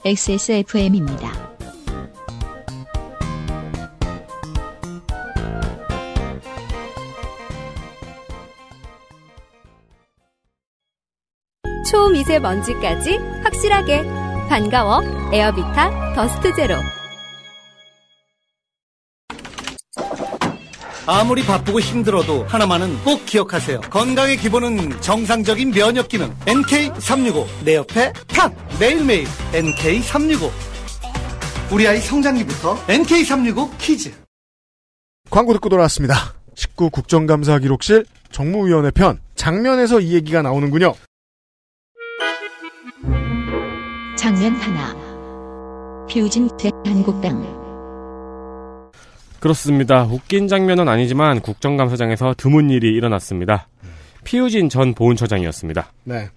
XSFM입니다. 초미세먼지까지 확실하게 반가워 에어비타 더스트 제로 아무리 바쁘고 힘들어도 하나만은 꼭 기억하세요. 건강의 기본은 정상적인 면역 기능. NK365. 내 옆에 탁! 매일매일 NK365. 우리 아이 성장기부터 NK365 키즈. 광고 듣고 돌아왔습니다. 19 국정감사 기록실 정무위원회 편 장면에서 이 얘기가 나오는군요. 장면 하나. 퓨진 대한국당. 그렇습니다. 웃긴 장면은 아니지만 국정감사장에서 드문 일이 일어났습니다. 피우진 전 보훈처장이었습니다. 네.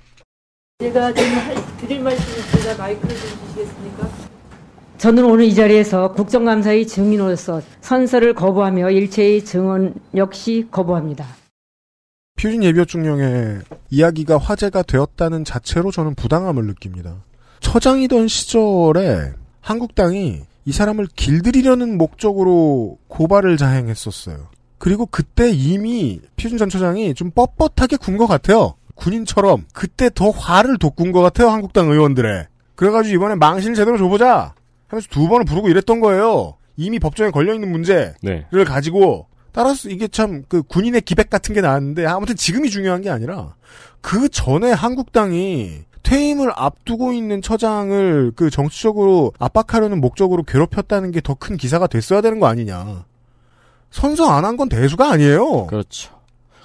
제가 좀 할- 드릴 말씀이 있습니다. 마이크를 좀 주시겠습니까? 저는 오늘 이 자리에서 국정감사의 증인으로서 선서를 거부하며 일체의 증언 역시 거부합니다. 퓨진 예비협중령의 이야기가 화제가 되었다는 자체로 저는 부당함을 느낍니다. 처장이던 시절에 한국당이 이 사람을 길들이려는 목적으로 고발을 자행했었어요. 그리고 그때 이미 퓨진 전 처장이 좀 뻣뻣하게 군 것 같아요. 군인처럼 그때 더 화를 돋군 것 같아요 한국당 의원들의. 그래가지고 이번에 망신을 제대로 줘보자 하면서 두 번을 부르고 이랬던 거예요. 이미 법정에 걸려있는 문제 네. 를 가지고 따라서 이게 참 그 군인의 기백 같은 게 나왔는데 아무튼 지금이 중요한 게 아니라 그 전에 한국당이 퇴임을 앞두고 있는 처장을 그 정치적으로 압박하려는 목적으로 괴롭혔다는 게 더 큰 기사가 됐어야 되는 거 아니냐. 선서 안 한 건 대수가 아니에요. 그렇죠.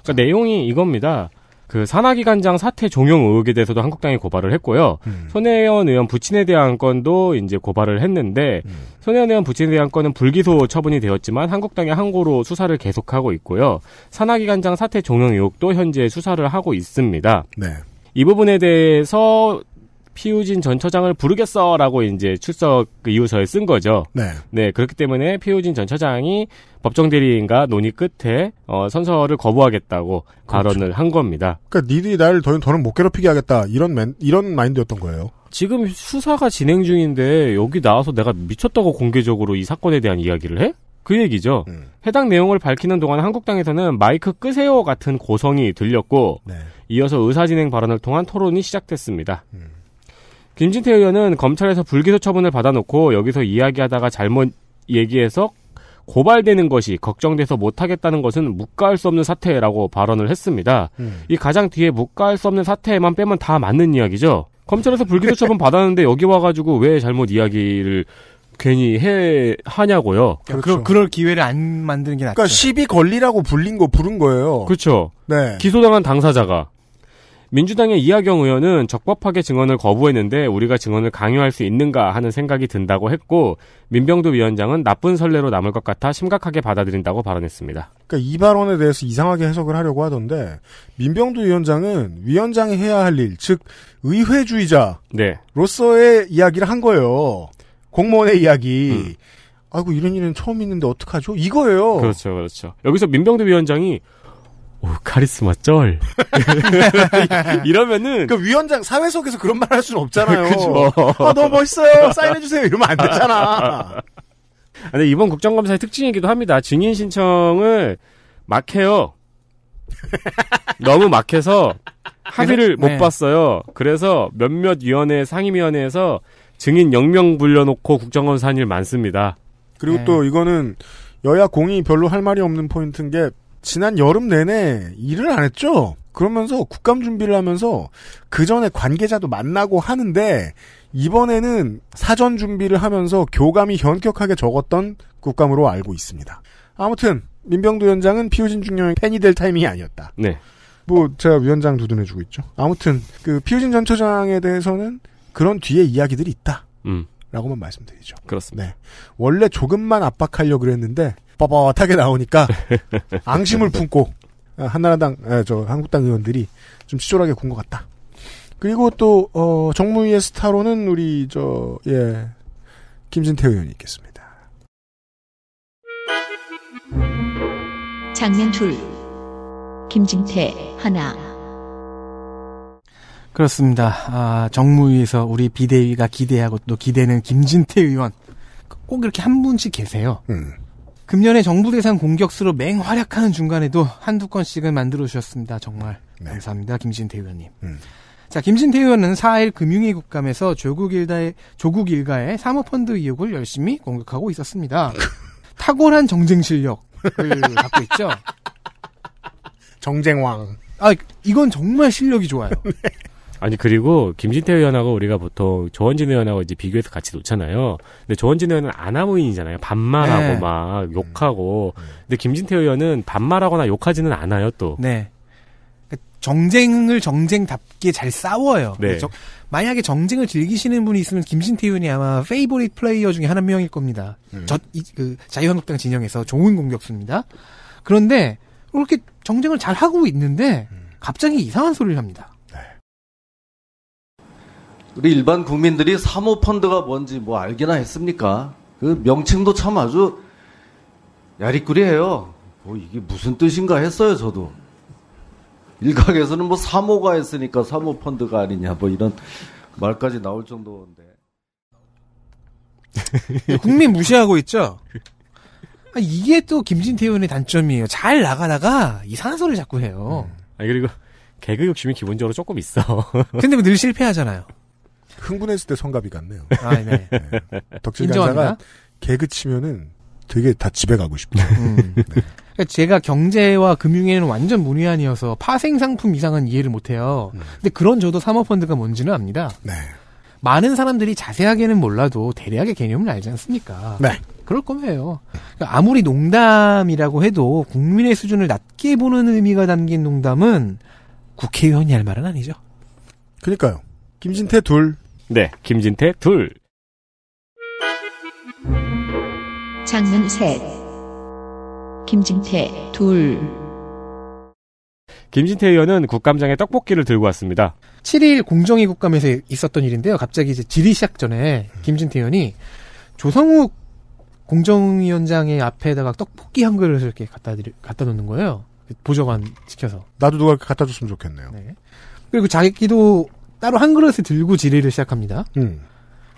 그러니까 내용이 이겁니다. 그 산하기관장 사퇴 종용 의혹에 대해서도 한국당이 고발을 했고요. 음. 손혜원 의원 부친에 대한 건도 이제 고발을 했는데 음. 손혜원 의원 부친에 대한 건은 불기소 처분이 되었지만 한국당의 항고로 수사를 계속하고 있고요. 산하기관장 사퇴 종용 의혹도 현재 수사를 하고 있습니다. 네. 이 부분에 대해서 피우진 전 처장을 부르겠어라고 이제 출석 그 이유서에 쓴 거죠. 네. 네, 그렇기 때문에 피우진 전 처장이 법정 대리인과 논의 끝에 어, 선서를 거부하겠다고 발언을 한 겁니다. 그러니까 니들이 나를 더, 더는 못 괴롭히게 하겠다. 이런 맨, 이런 마인드였던 거예요. 지금 수사가 진행 중인데 여기 나와서 내가 미쳤다고 공개적으로 이 사건에 대한 이야기를 해? 그 얘기죠. 음. 해당 내용을 밝히는 동안 한국당에서는 마이크 끄세요 같은 고성이 들렸고 네. 이어서 의사진행 발언을 통한 토론이 시작됐습니다. 음. 김진태 의원은 검찰에서 불기소 처분을 받아놓고 여기서 이야기하다가 잘못 얘기해서 고발되는 것이 걱정돼서 못하겠다는 것은 묵과할 수 없는 사태라고 발언을 했습니다. 음. 이 가장 뒤에 묵과할 수 없는 사태에만 빼면 다 맞는 이야기죠. 검찰에서 불기소 처분 받았는데 여기 와가지고 왜 잘못 이야기를 괜히 해 하냐고요. 그렇죠. 그럴, 그럴 기회를 안 만드는 게 낫죠. 그러니까 시비 걸리라고 불린 거 부른 거예요. 그렇죠. 네. 기소당한 당사자가 민주당의 이하경 의원은 적법하게 증언을 거부했는데 우리가 증언을 강요할 수 있는가 하는 생각이 든다고 했고 민병두 위원장은 나쁜 선례로 남을 것 같아 심각하게 받아들인다고 발언했습니다. 그러니까 이 발언에 대해서 이상하게 해석을 하려고 하던데 민병두 위원장은 위원장이 해야 할 일, 즉 의회주의자로서의 네. 이야기를 한 거예요. 공무원의 이야기. 음. 아이고 이런 일은 처음 있는데 어떡하죠? 이거예요. 그렇죠, 그렇죠. 여기서 민병두 위원장이 오 카리스마 쩔 [LAUGHS] 이러면은 그 위원장 사회석에서 그런 말 할 수는 없잖아요. [LAUGHS] 그죠. 아 너무 멋있어요. 사인해 주세요. 이러면 안 되잖아. [LAUGHS] 근데 이번 국정감사의 특징이기도 합니다. 증인 신청을 막 해요. 너무 막 해서 합의를 못 네. 봤어요. 그래서 몇몇 위원회 상임위원회에서 증인 0명 불려놓고 국정감사 한일 많습니다. 그리고 네. 또 이거는 여야 공이 별로 할 말이 없는 포인트인 게 지난 여름 내내 일을 안 했죠. 그러면서 국감 준비를 하면서 그 전에 관계자도 만나고 하는데 이번에는 사전 준비를 하면서 교감이 현격하게 적었던 국감으로 알고 있습니다. 아무튼 민병도 위원장은 피우진 중령의 팬이 될 타이밍이 아니었다. 네. 뭐 제가 위원장 두둔해주고 있죠. 아무튼 그 피우진 전 처장에 대해서는 그런 뒤에 이야기들이 있다. 음, 라고만 말씀드리죠. 그렇습니다. 네. 원래 조금만 압박하려고 그랬는데 뻣뻣하게 나오니까 [LAUGHS] 앙심을 품고 아, 한나라당, 아, 저 한국당 의원들이 좀 치졸하게 군 것 같다. 그리고 또 어, 정무위의 스타로는 우리 저 예. 김진태 의원이 있겠습니다. 장면 둘 김진태 하나 그렇습니다. 아, 정무위에서 우리 비대위가 기대하고 또 기대는 김진태 의원 꼭 이렇게 한 분씩 계세요. 음. 금년에 정부 대상 공격수로 맹활약하는 중간에도 한두 건씩은 만들어 주셨습니다. 정말 네. 감사합니다. 김진태 의원님. 음. 자, 김진태 의원은 4일 금융위 국감에서 조국 일가의, 조국 일가의 사모펀드 의혹을 열심히 공격하고 있었습니다. [LAUGHS] 탁월한 정쟁 실력을 [LAUGHS] 갖고 있죠. 정쟁왕. 아, 이건 정말 실력이 좋아요. [LAUGHS] 아니 그리고 김진태 의원하고 우리가 보통 조원진 의원하고 이제 비교해서 같이 놓잖아요. 근데 조원진 의원은 아나무인이잖아요. 반말하고 네. 막 욕하고. 근데 김진태 의원은 반말하거나 욕하지는 않아요. 또. 네. 그러니까 정쟁을 정쟁답게 잘 싸워요. 네. 저- 만약에 정쟁을 즐기시는 분이 있으면 김진태 의원이 아마 페이보릿 플레이어 중에 한 명일 겁니다. 저, 이, 그, 자유한국당 진영에서 좋은 공격수입니다. 그런데, 그렇게 정쟁을 잘 하고 있는데, 갑자기 이상한 소리를 합니다. 우리 일반 국민들이 사모펀드가 뭔지 뭐 알기나 했습니까? 그 명칭도 참 아주 야리꾸리해요. 뭐 이게 무슨 뜻인가 했어요, 저도. 일각에서는 뭐 사모가 했으니까 사모펀드가 아니냐, 뭐 이런 말까지 나올 정도인데. [LAUGHS] 국민 무시하고 있죠? 아, 이게 또 김진태 의원의 단점이에요. 잘 나가다가 이상한 소리를 자꾸 해요. 아니 그리고 개그 욕심이 기본적으로 조금 있어. 근데 늘 실패하잖아요. 흥분했을 때 성갑이 같네요. 아, 네. 덕질 인정합니다. 간사가 개그 치면은 되게 다 집에 가고 싶다. 음. 그러니까 제가 경제와 금융에는 완전 문외한이어서 파생 상품 이상은 이해를 못해요. 근데 그런 저도 사모펀드가 뭔지는 압니다. 네. 많은 사람들이 자세하게는 몰라도 대략의 개념을 알지 않습니까? 네. 그럴 거예요. 그러니까 아무리 농담이라고 해도 국민의 수준을 낮게 보는 의미가 담긴 농담은 국회의원이 할 말은 아니죠. 그니까요. 김진태 둘. 네, 김진태 둘. 장면 셋 김진태 둘 김진태 의원은 국감장에 떡볶이를 들고 왔습니다. 7일 공정위 국감에서 있었던 일인데요. 갑자기 이제 질의 시작 전에 김진태 의원이 조성욱 공정위원장의 앞에다가 떡볶이 한 그릇을 이렇게 갖다 드리, 갖다 놓는 거예요. 보좌관 시켜서. 나도 누가 갖다 줬으면 좋겠네요. 네. 그리고 자기도 따로 한 그릇을 들고 질의를 시작합니다. 음.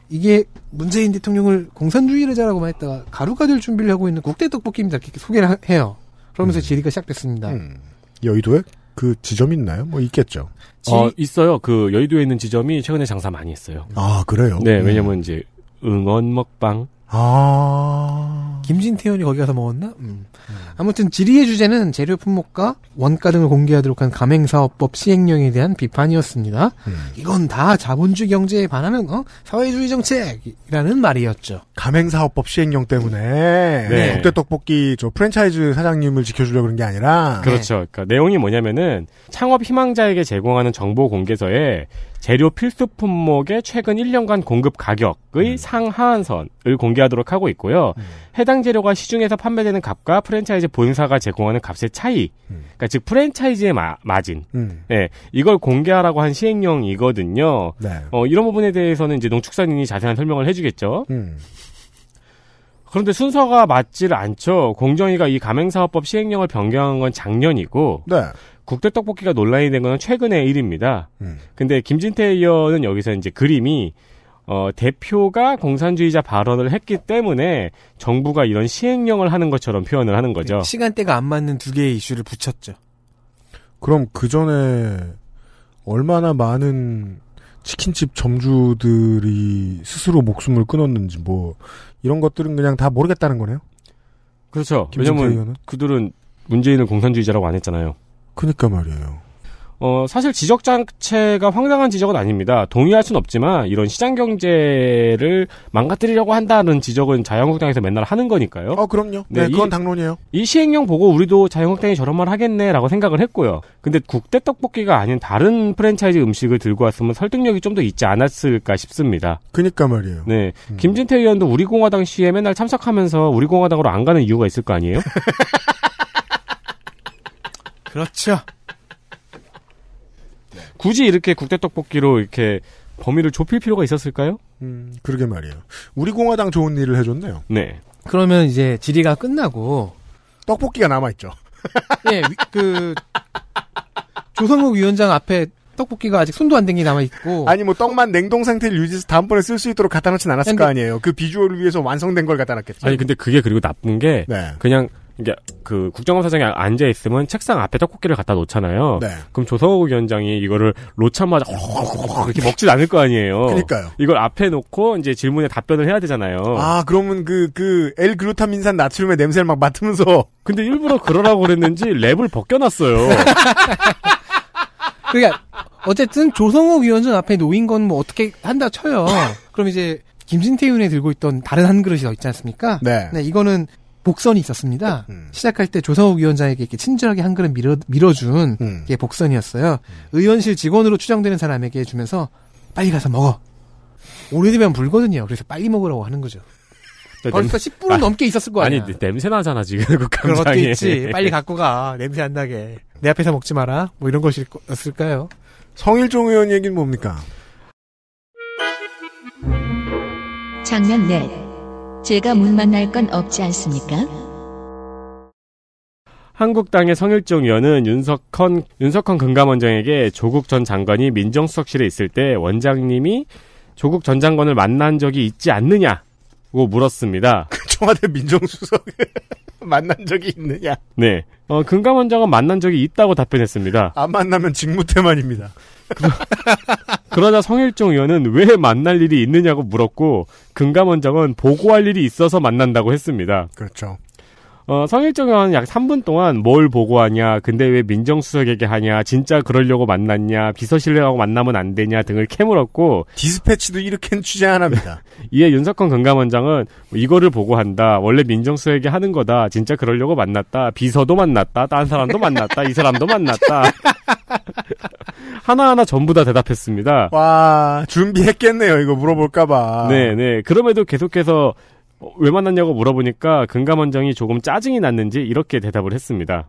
이게 문재인 대통령을 공산주의자라고만 했다가 가루가 될 준비를 하고 있는 국대 떡볶이입니다. 이렇게 소개를 하- 해요. 그러면서 질의가 시작됐습니다. 음. 여의도에 그 지점 있나요? 뭐 있겠죠. 어, 있어요. 그 여의도에 있는 지점이 최근에 장사 많이 했어요. 아 그래요? 네, 음. 왜냐면 이제 응원 먹방. 아 김진태 의원이 거기 가서 먹었나? 음. 아무튼 질의의 주제는 재료 품목과 원가 등을 공개하도록 한 가맹사업법 시행령에 대한 비판이었습니다. 음. 이건 다 자본주의 경제에 반하는 어? 사회주의 정책이라는 말이었죠. 가맹사업법 시행령 때문에 네. 국대 떡볶이 저 프랜차이즈 사장님을 지켜주려고 그런 게 아니라 그렇죠. 그러니까 내용이 뭐냐면은 창업 희망자에게 제공하는 정보 공개서에 재료 필수 품목의 최근 1년간 공급 가격의 상하한선을 공개하도록 하고 있고요. 해당 재료가 시중에서 판매되는 값과 프랜차이즈 본사가 제공하는 값의 차이, 그러니까 즉 프랜차이즈의 마, 마진, 음. 예, 이걸 공개하라고 한 시행령이거든요. 네. 어, 이런 부분에 대해서는 이제 농축산인이 자세한 설명을 해주겠죠. 음. 그런데 순서가 맞지를 않죠. 공정위가 이 가맹사업법 시행령을 변경한 건 작년이고, 네. 국대 떡볶이가 논란이 된 건 최근의 일입니다. 음. 근데 김진태 의원은 여기서 이제 그림이 어, 대표가 공산주의자 발언을 했기 때문에 정부가 이런 시행령을 하는 것처럼 표현을 하는 거죠. 시간대가 안 맞는 두 개의 이슈를 붙였죠. 그럼 그 전에 얼마나 많은 치킨집 점주들이 스스로 목숨을 끊었는지 뭐 이런 것들은 그냥 다 모르겠다는 거네요. 그렇죠. 왜냐면 의원은? 그들은 문재인을 공산주의자라고 안 했잖아요. 그니까 말이에요. 어, 사실 지적 자체가 황당한 지적은 아닙니다. 동의할 수는 없지만 이런 시장 경제를 망가뜨리려고 한다는 지적은 자유한국당에서 맨날 하는 거니까요. 어, 그럼요. 네, 네, 그건 이- 당론이에요. 이 시행령 보고 우리도 자유한국당이 저런 말 하겠네라고 생각을 했고요. 근데 국대 떡볶이가 아닌 다른 프랜차이즈 음식을 들고 왔으면 설득력이 좀 더 있지 않았을까 싶습니다. 그니까 말이에요. 네. 음. 김진태 의원도 우리공화당 시위에 맨날 참석하면서 우리공화당으로 안 가는 이유가 있을 거 아니에요? [LAUGHS] 그렇죠. 굳이 이렇게 국대 떡볶이로 이렇게 범위를 좁힐 필요가 있었을까요? 음, 그러게 말이에요. 우리 공화당 좋은 일을 해줬네요. 네. 그러면 이제 질의가 끝나고 떡볶이가 남아있죠. 예, 위- 그 조성욱 위원장 앞에 떡볶이가 아직 손도 안 댄 게 남아 있고 아니 뭐 떡만 냉동 상태를 유지해서 다음번에 쓸 수 있도록 갖다 놓진 않았을 근데- 거 아니에요. 그 비주얼을 위해서 완성된 걸 갖다 놨겠죠. 아니 근데 그게 그리고 나쁜 게 네. 그냥 이게 그 국정감사장에 앉아 있으면 책상 앞에 떡볶이를 갖다 놓잖아요. 네. 그럼 조성욱 위원장이 이거를 놓자마자 [LAUGHS] 이렇게 먹진 않을 거 아니에요. 그러니까요. 이걸 앞에 놓고 이제 질문에 답변을 해야 되잖아요. 아, 그러면 그, 그, L글루타민산 나트륨의 냄새를 막 맡으면서. 근데 일부러 그러라고 그랬는지 랩을 벗겨놨어요. [LAUGHS] 그러니까 어쨌든 조성욱 위원장 앞에 놓인 건 뭐 어떻게 한다 쳐요. 그럼 이제 김진태 의원이 들고 있던 다른 한 그릇이 더 있지 않습니까? 네. 네, 이거는 복선이 있었습니다. 음. 시작할 때 조성욱 위원장에게 이렇게 친절하게 한 그릇 밀어, 밀어준 음. 게 복선이었어요. 의원실 직원으로 추정되는 사람에게 주면서 빨리 가서 먹어. 오래되면 불거든요. 그래서 빨리 먹으라고 하는 거죠. 벌써 10분 아, 넘게 있었을 거 아니 아니야. 냄새 나잖아 지금 그런 것도 국감장에. 있지. 빨리 갖고 가. 냄새 안 나게. 내 앞에서 먹지 마라. 뭐 이런 것이었을까요? 성일종 의원 얘기는 뭡니까? 장면 넷. 제가 못 만날 건 없지 않습니까? 한국당의 성일종 의원은 윤석헌 윤석헌 금감원장에게 조국 전 장관이 민정수석실에 있을 때 원장님이 조국 전 장관을 만난 적이 있지 않느냐고 물었습니다. [LAUGHS] 청와대 민정수석 [LAUGHS] 만난 적이 있느냐? 네. 어, 금감원장은 만난 적이 있다고 답변했습니다. 안 만나면 직무태만입니다. 그러자 성일종 의원은 왜 만날 일이 있느냐고 물었고 금감원장은 보고할 일이 있어서 만난다고 했습니다. 그렇죠. 어, 성일종 의원은 약 3분 동안 뭘 보고하냐, 근데 왜 민정수석에게 하냐, 진짜 그러려고 만났냐, 비서실장하고 만나면 안 되냐 등을 캐물었고 디스패치도 이렇게는 취재 안 합니다. [LAUGHS] 이에 윤석헌 금감원장은 뭐 이거를 보고한다. 원래 민정수석에게 하는 거다. 진짜 그러려고 만났다. 비서도 만났다. 딴 사람도 만났다. 이 사람도 만났다. [LAUGHS] 하나하나 전부 다 대답했습니다. 와, 준비했겠네요. 이거 물어볼까봐. 네, 네. 그럼에도 계속해서 어, 왜 만났냐고 물어보니까 금감원장이 조금 짜증이 났는지 이렇게 대답을 했습니다.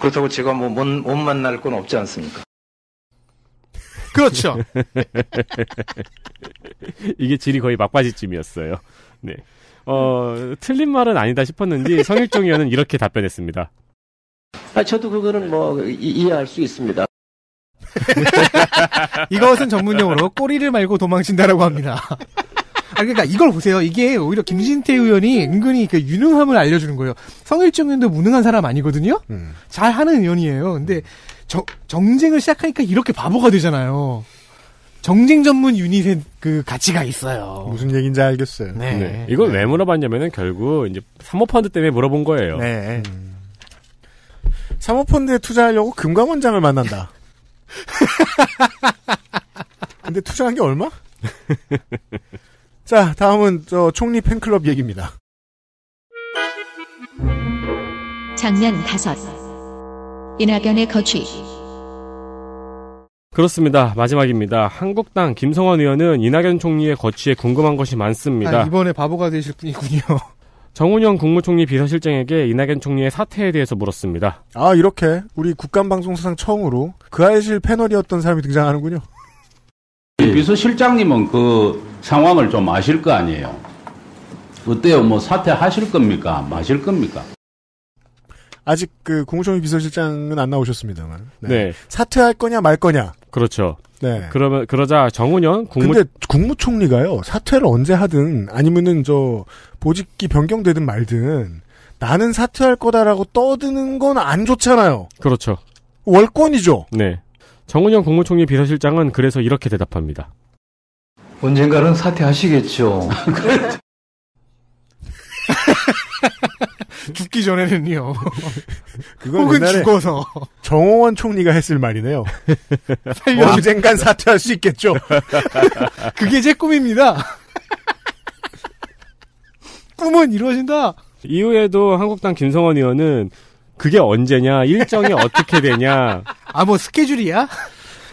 그렇다고 제가 뭐 못 만날 건 없지 않습니까? [LAUGHS] 그렇죠. [LAUGHS] 이게 질이 거의 막바지쯤이었어요. 네. 어, 틀린 말은 아니다 싶었는지 성일종 의원은 이렇게 답변했습니다. 아, 저도 그거는 뭐 이- 이해할 수 있습니다. [LAUGHS] 이것은 전문용어로 꼬리를 말고 도망친다라고 합니다. 아, 그러니까 이걸 보세요. 이게 오히려 김진태 의원이 은근히 그 유능함을 알려주는 거예요. 성일종 의원도 무능한 사람 아니거든요? 음. 잘하는 의원이에요. 근데 정, 정쟁을 시작하니까 이렇게 바보가 되잖아요. 정쟁 전문 유닛의 그 가치가 있어요. 무슨 얘기인지 알겠어요. 네. 네. 이걸 왜 물어봤냐면은 결국 이제 사모펀드 때문에 물어본 거예요. 네. 사모펀드에 투자하려고 금감원장을 만난다. [LAUGHS] 근데 투자한 게 얼마? [LAUGHS] 자, 다음은 저 총리 팬클럽 얘기입니다. 장면 다섯. 이낙연의 거취. 그렇습니다. 마지막입니다. 한국당 김성환 의원은 이낙연 총리의 거취에 궁금한 것이 많습니다. 아, 이번에 바보가 되실 분이군요. 정운영 국무총리 비서실장에게 이낙연 총리의 사퇴에 대해서 물었습니다. 아, 이렇게 우리 국감방송사상 처음으로 그 알실 패널이었던 사람이 등장하는군요. 비서실장님은 그 상황을 좀 아실 거 아니에요. 어때요? 뭐 사퇴하실 겁니까? 마실 겁니까? 아직 그 국무총리 비서실장은 안 나오셨습니다만. 네. 사퇴할 거냐 말 거냐. 그렇죠. 네. 그러면 그러자 정운영 국무 근데 국무총리가요 사퇴를 언제 하든 아니면은 저 보직기 변경되든 말든 나는 사퇴할 거다라고 떠드는 건 안 좋잖아요. 그렇죠. 월권이죠. 네. 정운영 국무총리 비서실장은 그래서 이렇게 대답합니다. 언젠가는 사퇴하시겠죠. [LAUGHS] 죽기 전에는요. [LAUGHS] 그건 혹은 옛날에 죽어서. 정홍원 총리가 했을 말이네요. [LAUGHS] 살려- 언젠간 사퇴할 수 있겠죠. [LAUGHS] 그게 제 꿈입니다. 꿈은 이루어진다. 이후에도 한국당 김성원 의원은 그게 언제냐, 일정이 어떻게 되냐. 아, 뭐 스케줄이야?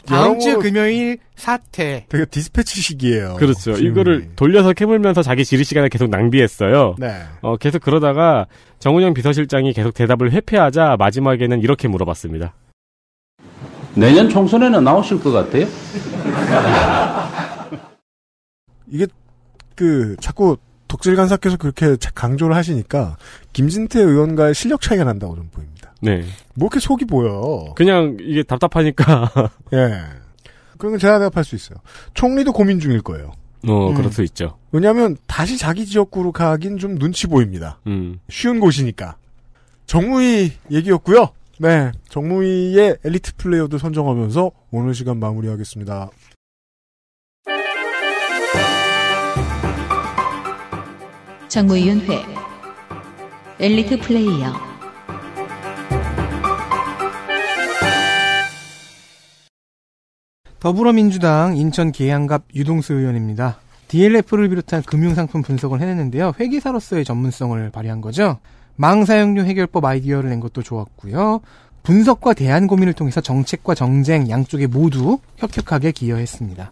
다음 주 금요일 사퇴. 되게 디스패치식이에요. 그렇죠. 질문이. 이거를 돌려서 캐물면서 자기 질의 시간을 계속 낭비했어요. 네. 어, 계속 그러다가 정운영 비서실장이 계속 대답을 회피하자 마지막에는 이렇게 물어봤습니다. 내년 총선에는 나오실 것 같아요? [LAUGHS] 이게 그 자꾸 덕질 간사께서 그렇게 자- 강조를 하시니까 김진태 의원과의 실력 차이가 난다고 좀 보입니다. 네. 뭐 이렇게 속이 보여. 그냥 이게 답답하니까. [LAUGHS] 예. 그러면 제가 대답할 수 있어요. 총리도 고민 중일 거예요. 어, 음. 그럴 수 있죠. 왜냐하면 다시 자기 지역구로 가긴 좀 눈치 보입니다. 음. 쉬운 곳이니까. 정무위 얘기였고요. 네, 정무위의 엘리트 플레이어들 선정하면서 오늘 시간 마무리하겠습니다. 정무위원회 엘리트 플레이어 더불어민주당 인천 계양갑 유동수 의원입니다. DLF를 비롯한 금융상품 분석을 해냈는데요. 회계사로서의 전문성을 발휘한 거죠. 망사용료 해결법 아이디어를 낸 것도 좋았고요. 분석과 대안 고민을 통해서 정책과 정쟁 양쪽에 모두 혁혁하게 기여했습니다.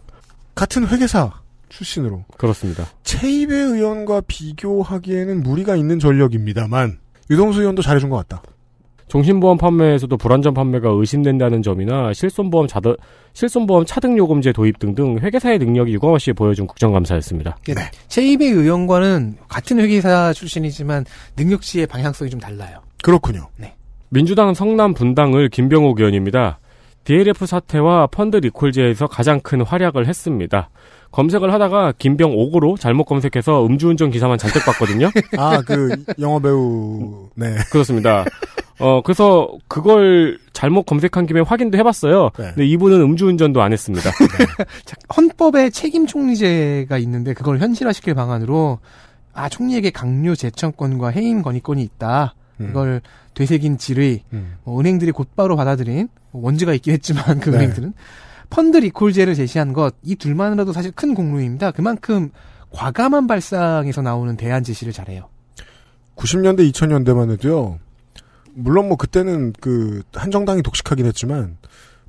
같은 회계사 출신으로 그렇습니다. 최입의 의원과 비교하기에는 무리가 있는 전력입니다만 유동수 의원도 잘해준 것 같다. 종신보험 판매에서도 불안전 판매가 의심된다는 점이나 실손보험 자드, 실손보험 차등요금제 도입 등등 회계사의 능력이 유광호 씨에 보여준 국정감사였습니다. 네. 최입의 의원과는 같은 회계사 출신이지만 능력치의 방향성이 좀 달라요. 그렇군요. 민주당 성남 분당을 김병욱 의원입니다. DLF 사태와 펀드 리콜제에서 가장 큰 활약을 했습니다. 검색을 하다가 김병옥으로 잘못 검색해서 음주운전 기사만 잔뜩 봤거든요. [LAUGHS] 아, 그 영화 배우 네. 그렇습니다. 어, 그래서 그걸 잘못 검색한 김에 확인도 해봤어요. 네. 근데 이분은 음주운전도 안 했습니다. [LAUGHS] 자, 헌법에 책임 총리제가 있는데 그걸 현실화시킬 방안으로 아 총리에게 강요 제청권과 해임 건의권이 있다. 음. 그걸 되새긴 질의 음. 뭐 은행들이 곧바로 받아들인 뭐 원지가 있긴 했지만 그 네. 은행들은 펀드 리콜제를 제시한 것 이 둘만으로도 사실 큰 공로입니다. 그만큼 과감한 발상에서 나오는 대안 제시를 잘해요. 90년대 2000년대만 해도요. 물론 뭐 그때는 그 한정당이 독식하긴 했지만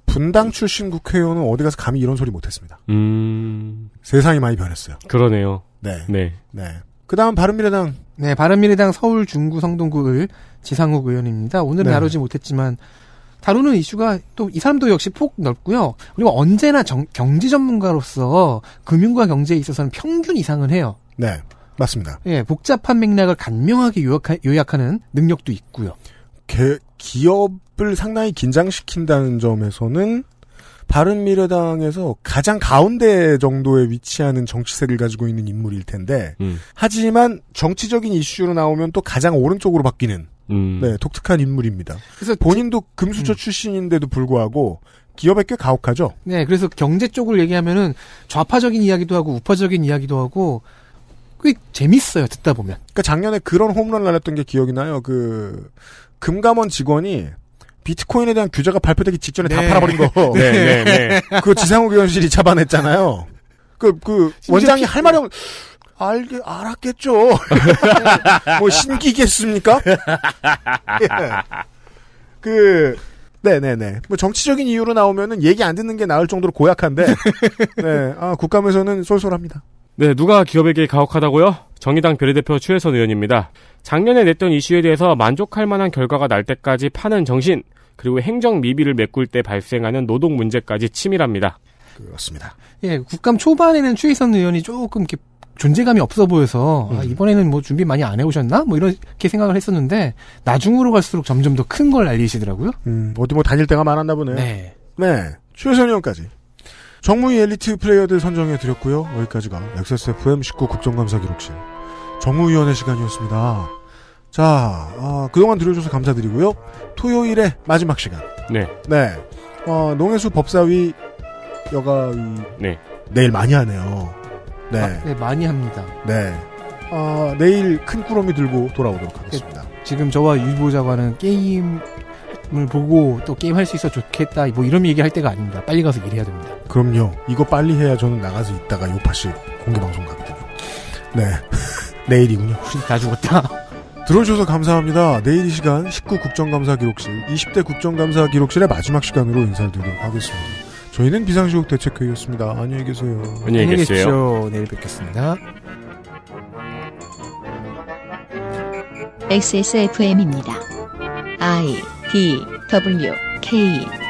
분당 출신 국회의원은 어디 가서 감히 이런 소리 못했습니다. 음, 세상이 많이 변했어요. 그러네요. 네. 네. 네. 그다음 바른미래당 네, 바른미래당 서울 중구 성동구을 지상욱 의원입니다. 오늘은 네. 다루지 못했지만 다루는 이슈가 또 이 사람도 역시 폭 넓고요. 그리고 언제나 정- 경제 전문가로서 금융과 경제에 있어서는 평균 이상은 해요. 네. 맞습니다. 예, 복잡한 맥락을 간명하게 요약하, 요약하는 능력도 있고요. 개- 기업을 상당히 긴장시킨다는 점에서는 바른미래당에서 가장 가운데 정도에 위치하는 정치색을 가지고 있는 인물일 텐데 음, 하지만 정치적인 이슈로 나오면 또 가장 오른쪽으로 바뀌는 음. 네, 독특한 인물입니다. 그래서 본인도 금수저 출신인데도 불구하고 기업에 꽤 가혹하죠. 네, 그래서 경제 쪽을 얘기하면은 좌파적인 이야기도 하고 우파적인 이야기도 하고 꽤 재밌어요. 듣다 보면. 그러니까 작년에 그런 홈런을 날렸던 게 기억이 나요. 그 금감원 직원이 비트코인에 대한 규제가 발표되기 직전에 다 네. 팔아버린 거. [LAUGHS] 네, 네, 네. 그 지상욱 의원실이 잡아냈잖아요. 그, 그, 원장이 할 말이 없, 알게, 알았겠죠. [LAUGHS] 뭐, 신기겠습니까? [LAUGHS] 예. 그, 네네네. 뭐, 정치적인 이유로 나오면은 얘기 안 듣는 게 나을 정도로 고약한데, 네, 아, 국감에서는 쏠쏠합니다. 네, 누가 기업에게 가혹하다고요? 정의당 비례대표 추혜선 의원입니다. 작년에 냈던 이슈에 대해서 만족할 만한 결과가 날 때까지 파는 정신, 그리고 행정 미비를 메꿀 때 발생하는 노동 문제까지 치밀합니다. 그렇습니다. 예, 국감 초반에는 추희선 의원이 조금 이렇게 존재감이 없어 보여서 아, 이번에는 뭐 준비 많이 안 해오셨나? 뭐 이렇게 생각을 했었는데 나중으로 갈수록 점점 더 큰 걸 알리시더라고요. 음, 어디 뭐 다닐 데가 많았나 보네요. 네. 네. 최선 의원까지. 정무위 엘리트 플레이어들 선정해 드렸고요. 여기까지가 XSFM19 국정감사 기록실 정무위원회 시간이었습니다. 자, 아, 그동안 들어줘서 감사드리고요. 토요일에 마지막 시간. 네. 네. 어, 농해수 법사위 여가위 네. 내일 많이 하네요. 네. 아, 네, 많이 합니다. 네. 어, 내일 큰 꾸러미 들고 돌아오도록 하겠습니다. 지금 저와 유보자관은 게임 을 보고 또 게임 할 수 있어 좋겠다 뭐 이런 얘기 할 때가 아닙니다. 빨리 가서 일해야 됩니다. 그럼요. 이거 빨리 해야 저는 나가서 있다가 요파시 공개 방송 가거든요. 네. [LAUGHS] 내일이군요. [LAUGHS] 다 죽었다. 들어주셔서 감사합니다. 내일 이 시간 19 국정감사 기록실, 20대 국정감사 기록실의 마지막 시간으로 인사를 드리도록 하겠습니다. 저희는 비상시국 대책회의였습니다. 안녕히 계세요. 안녕히 계세요. 내일 뵙겠습니다. XSFM입니다. I D W K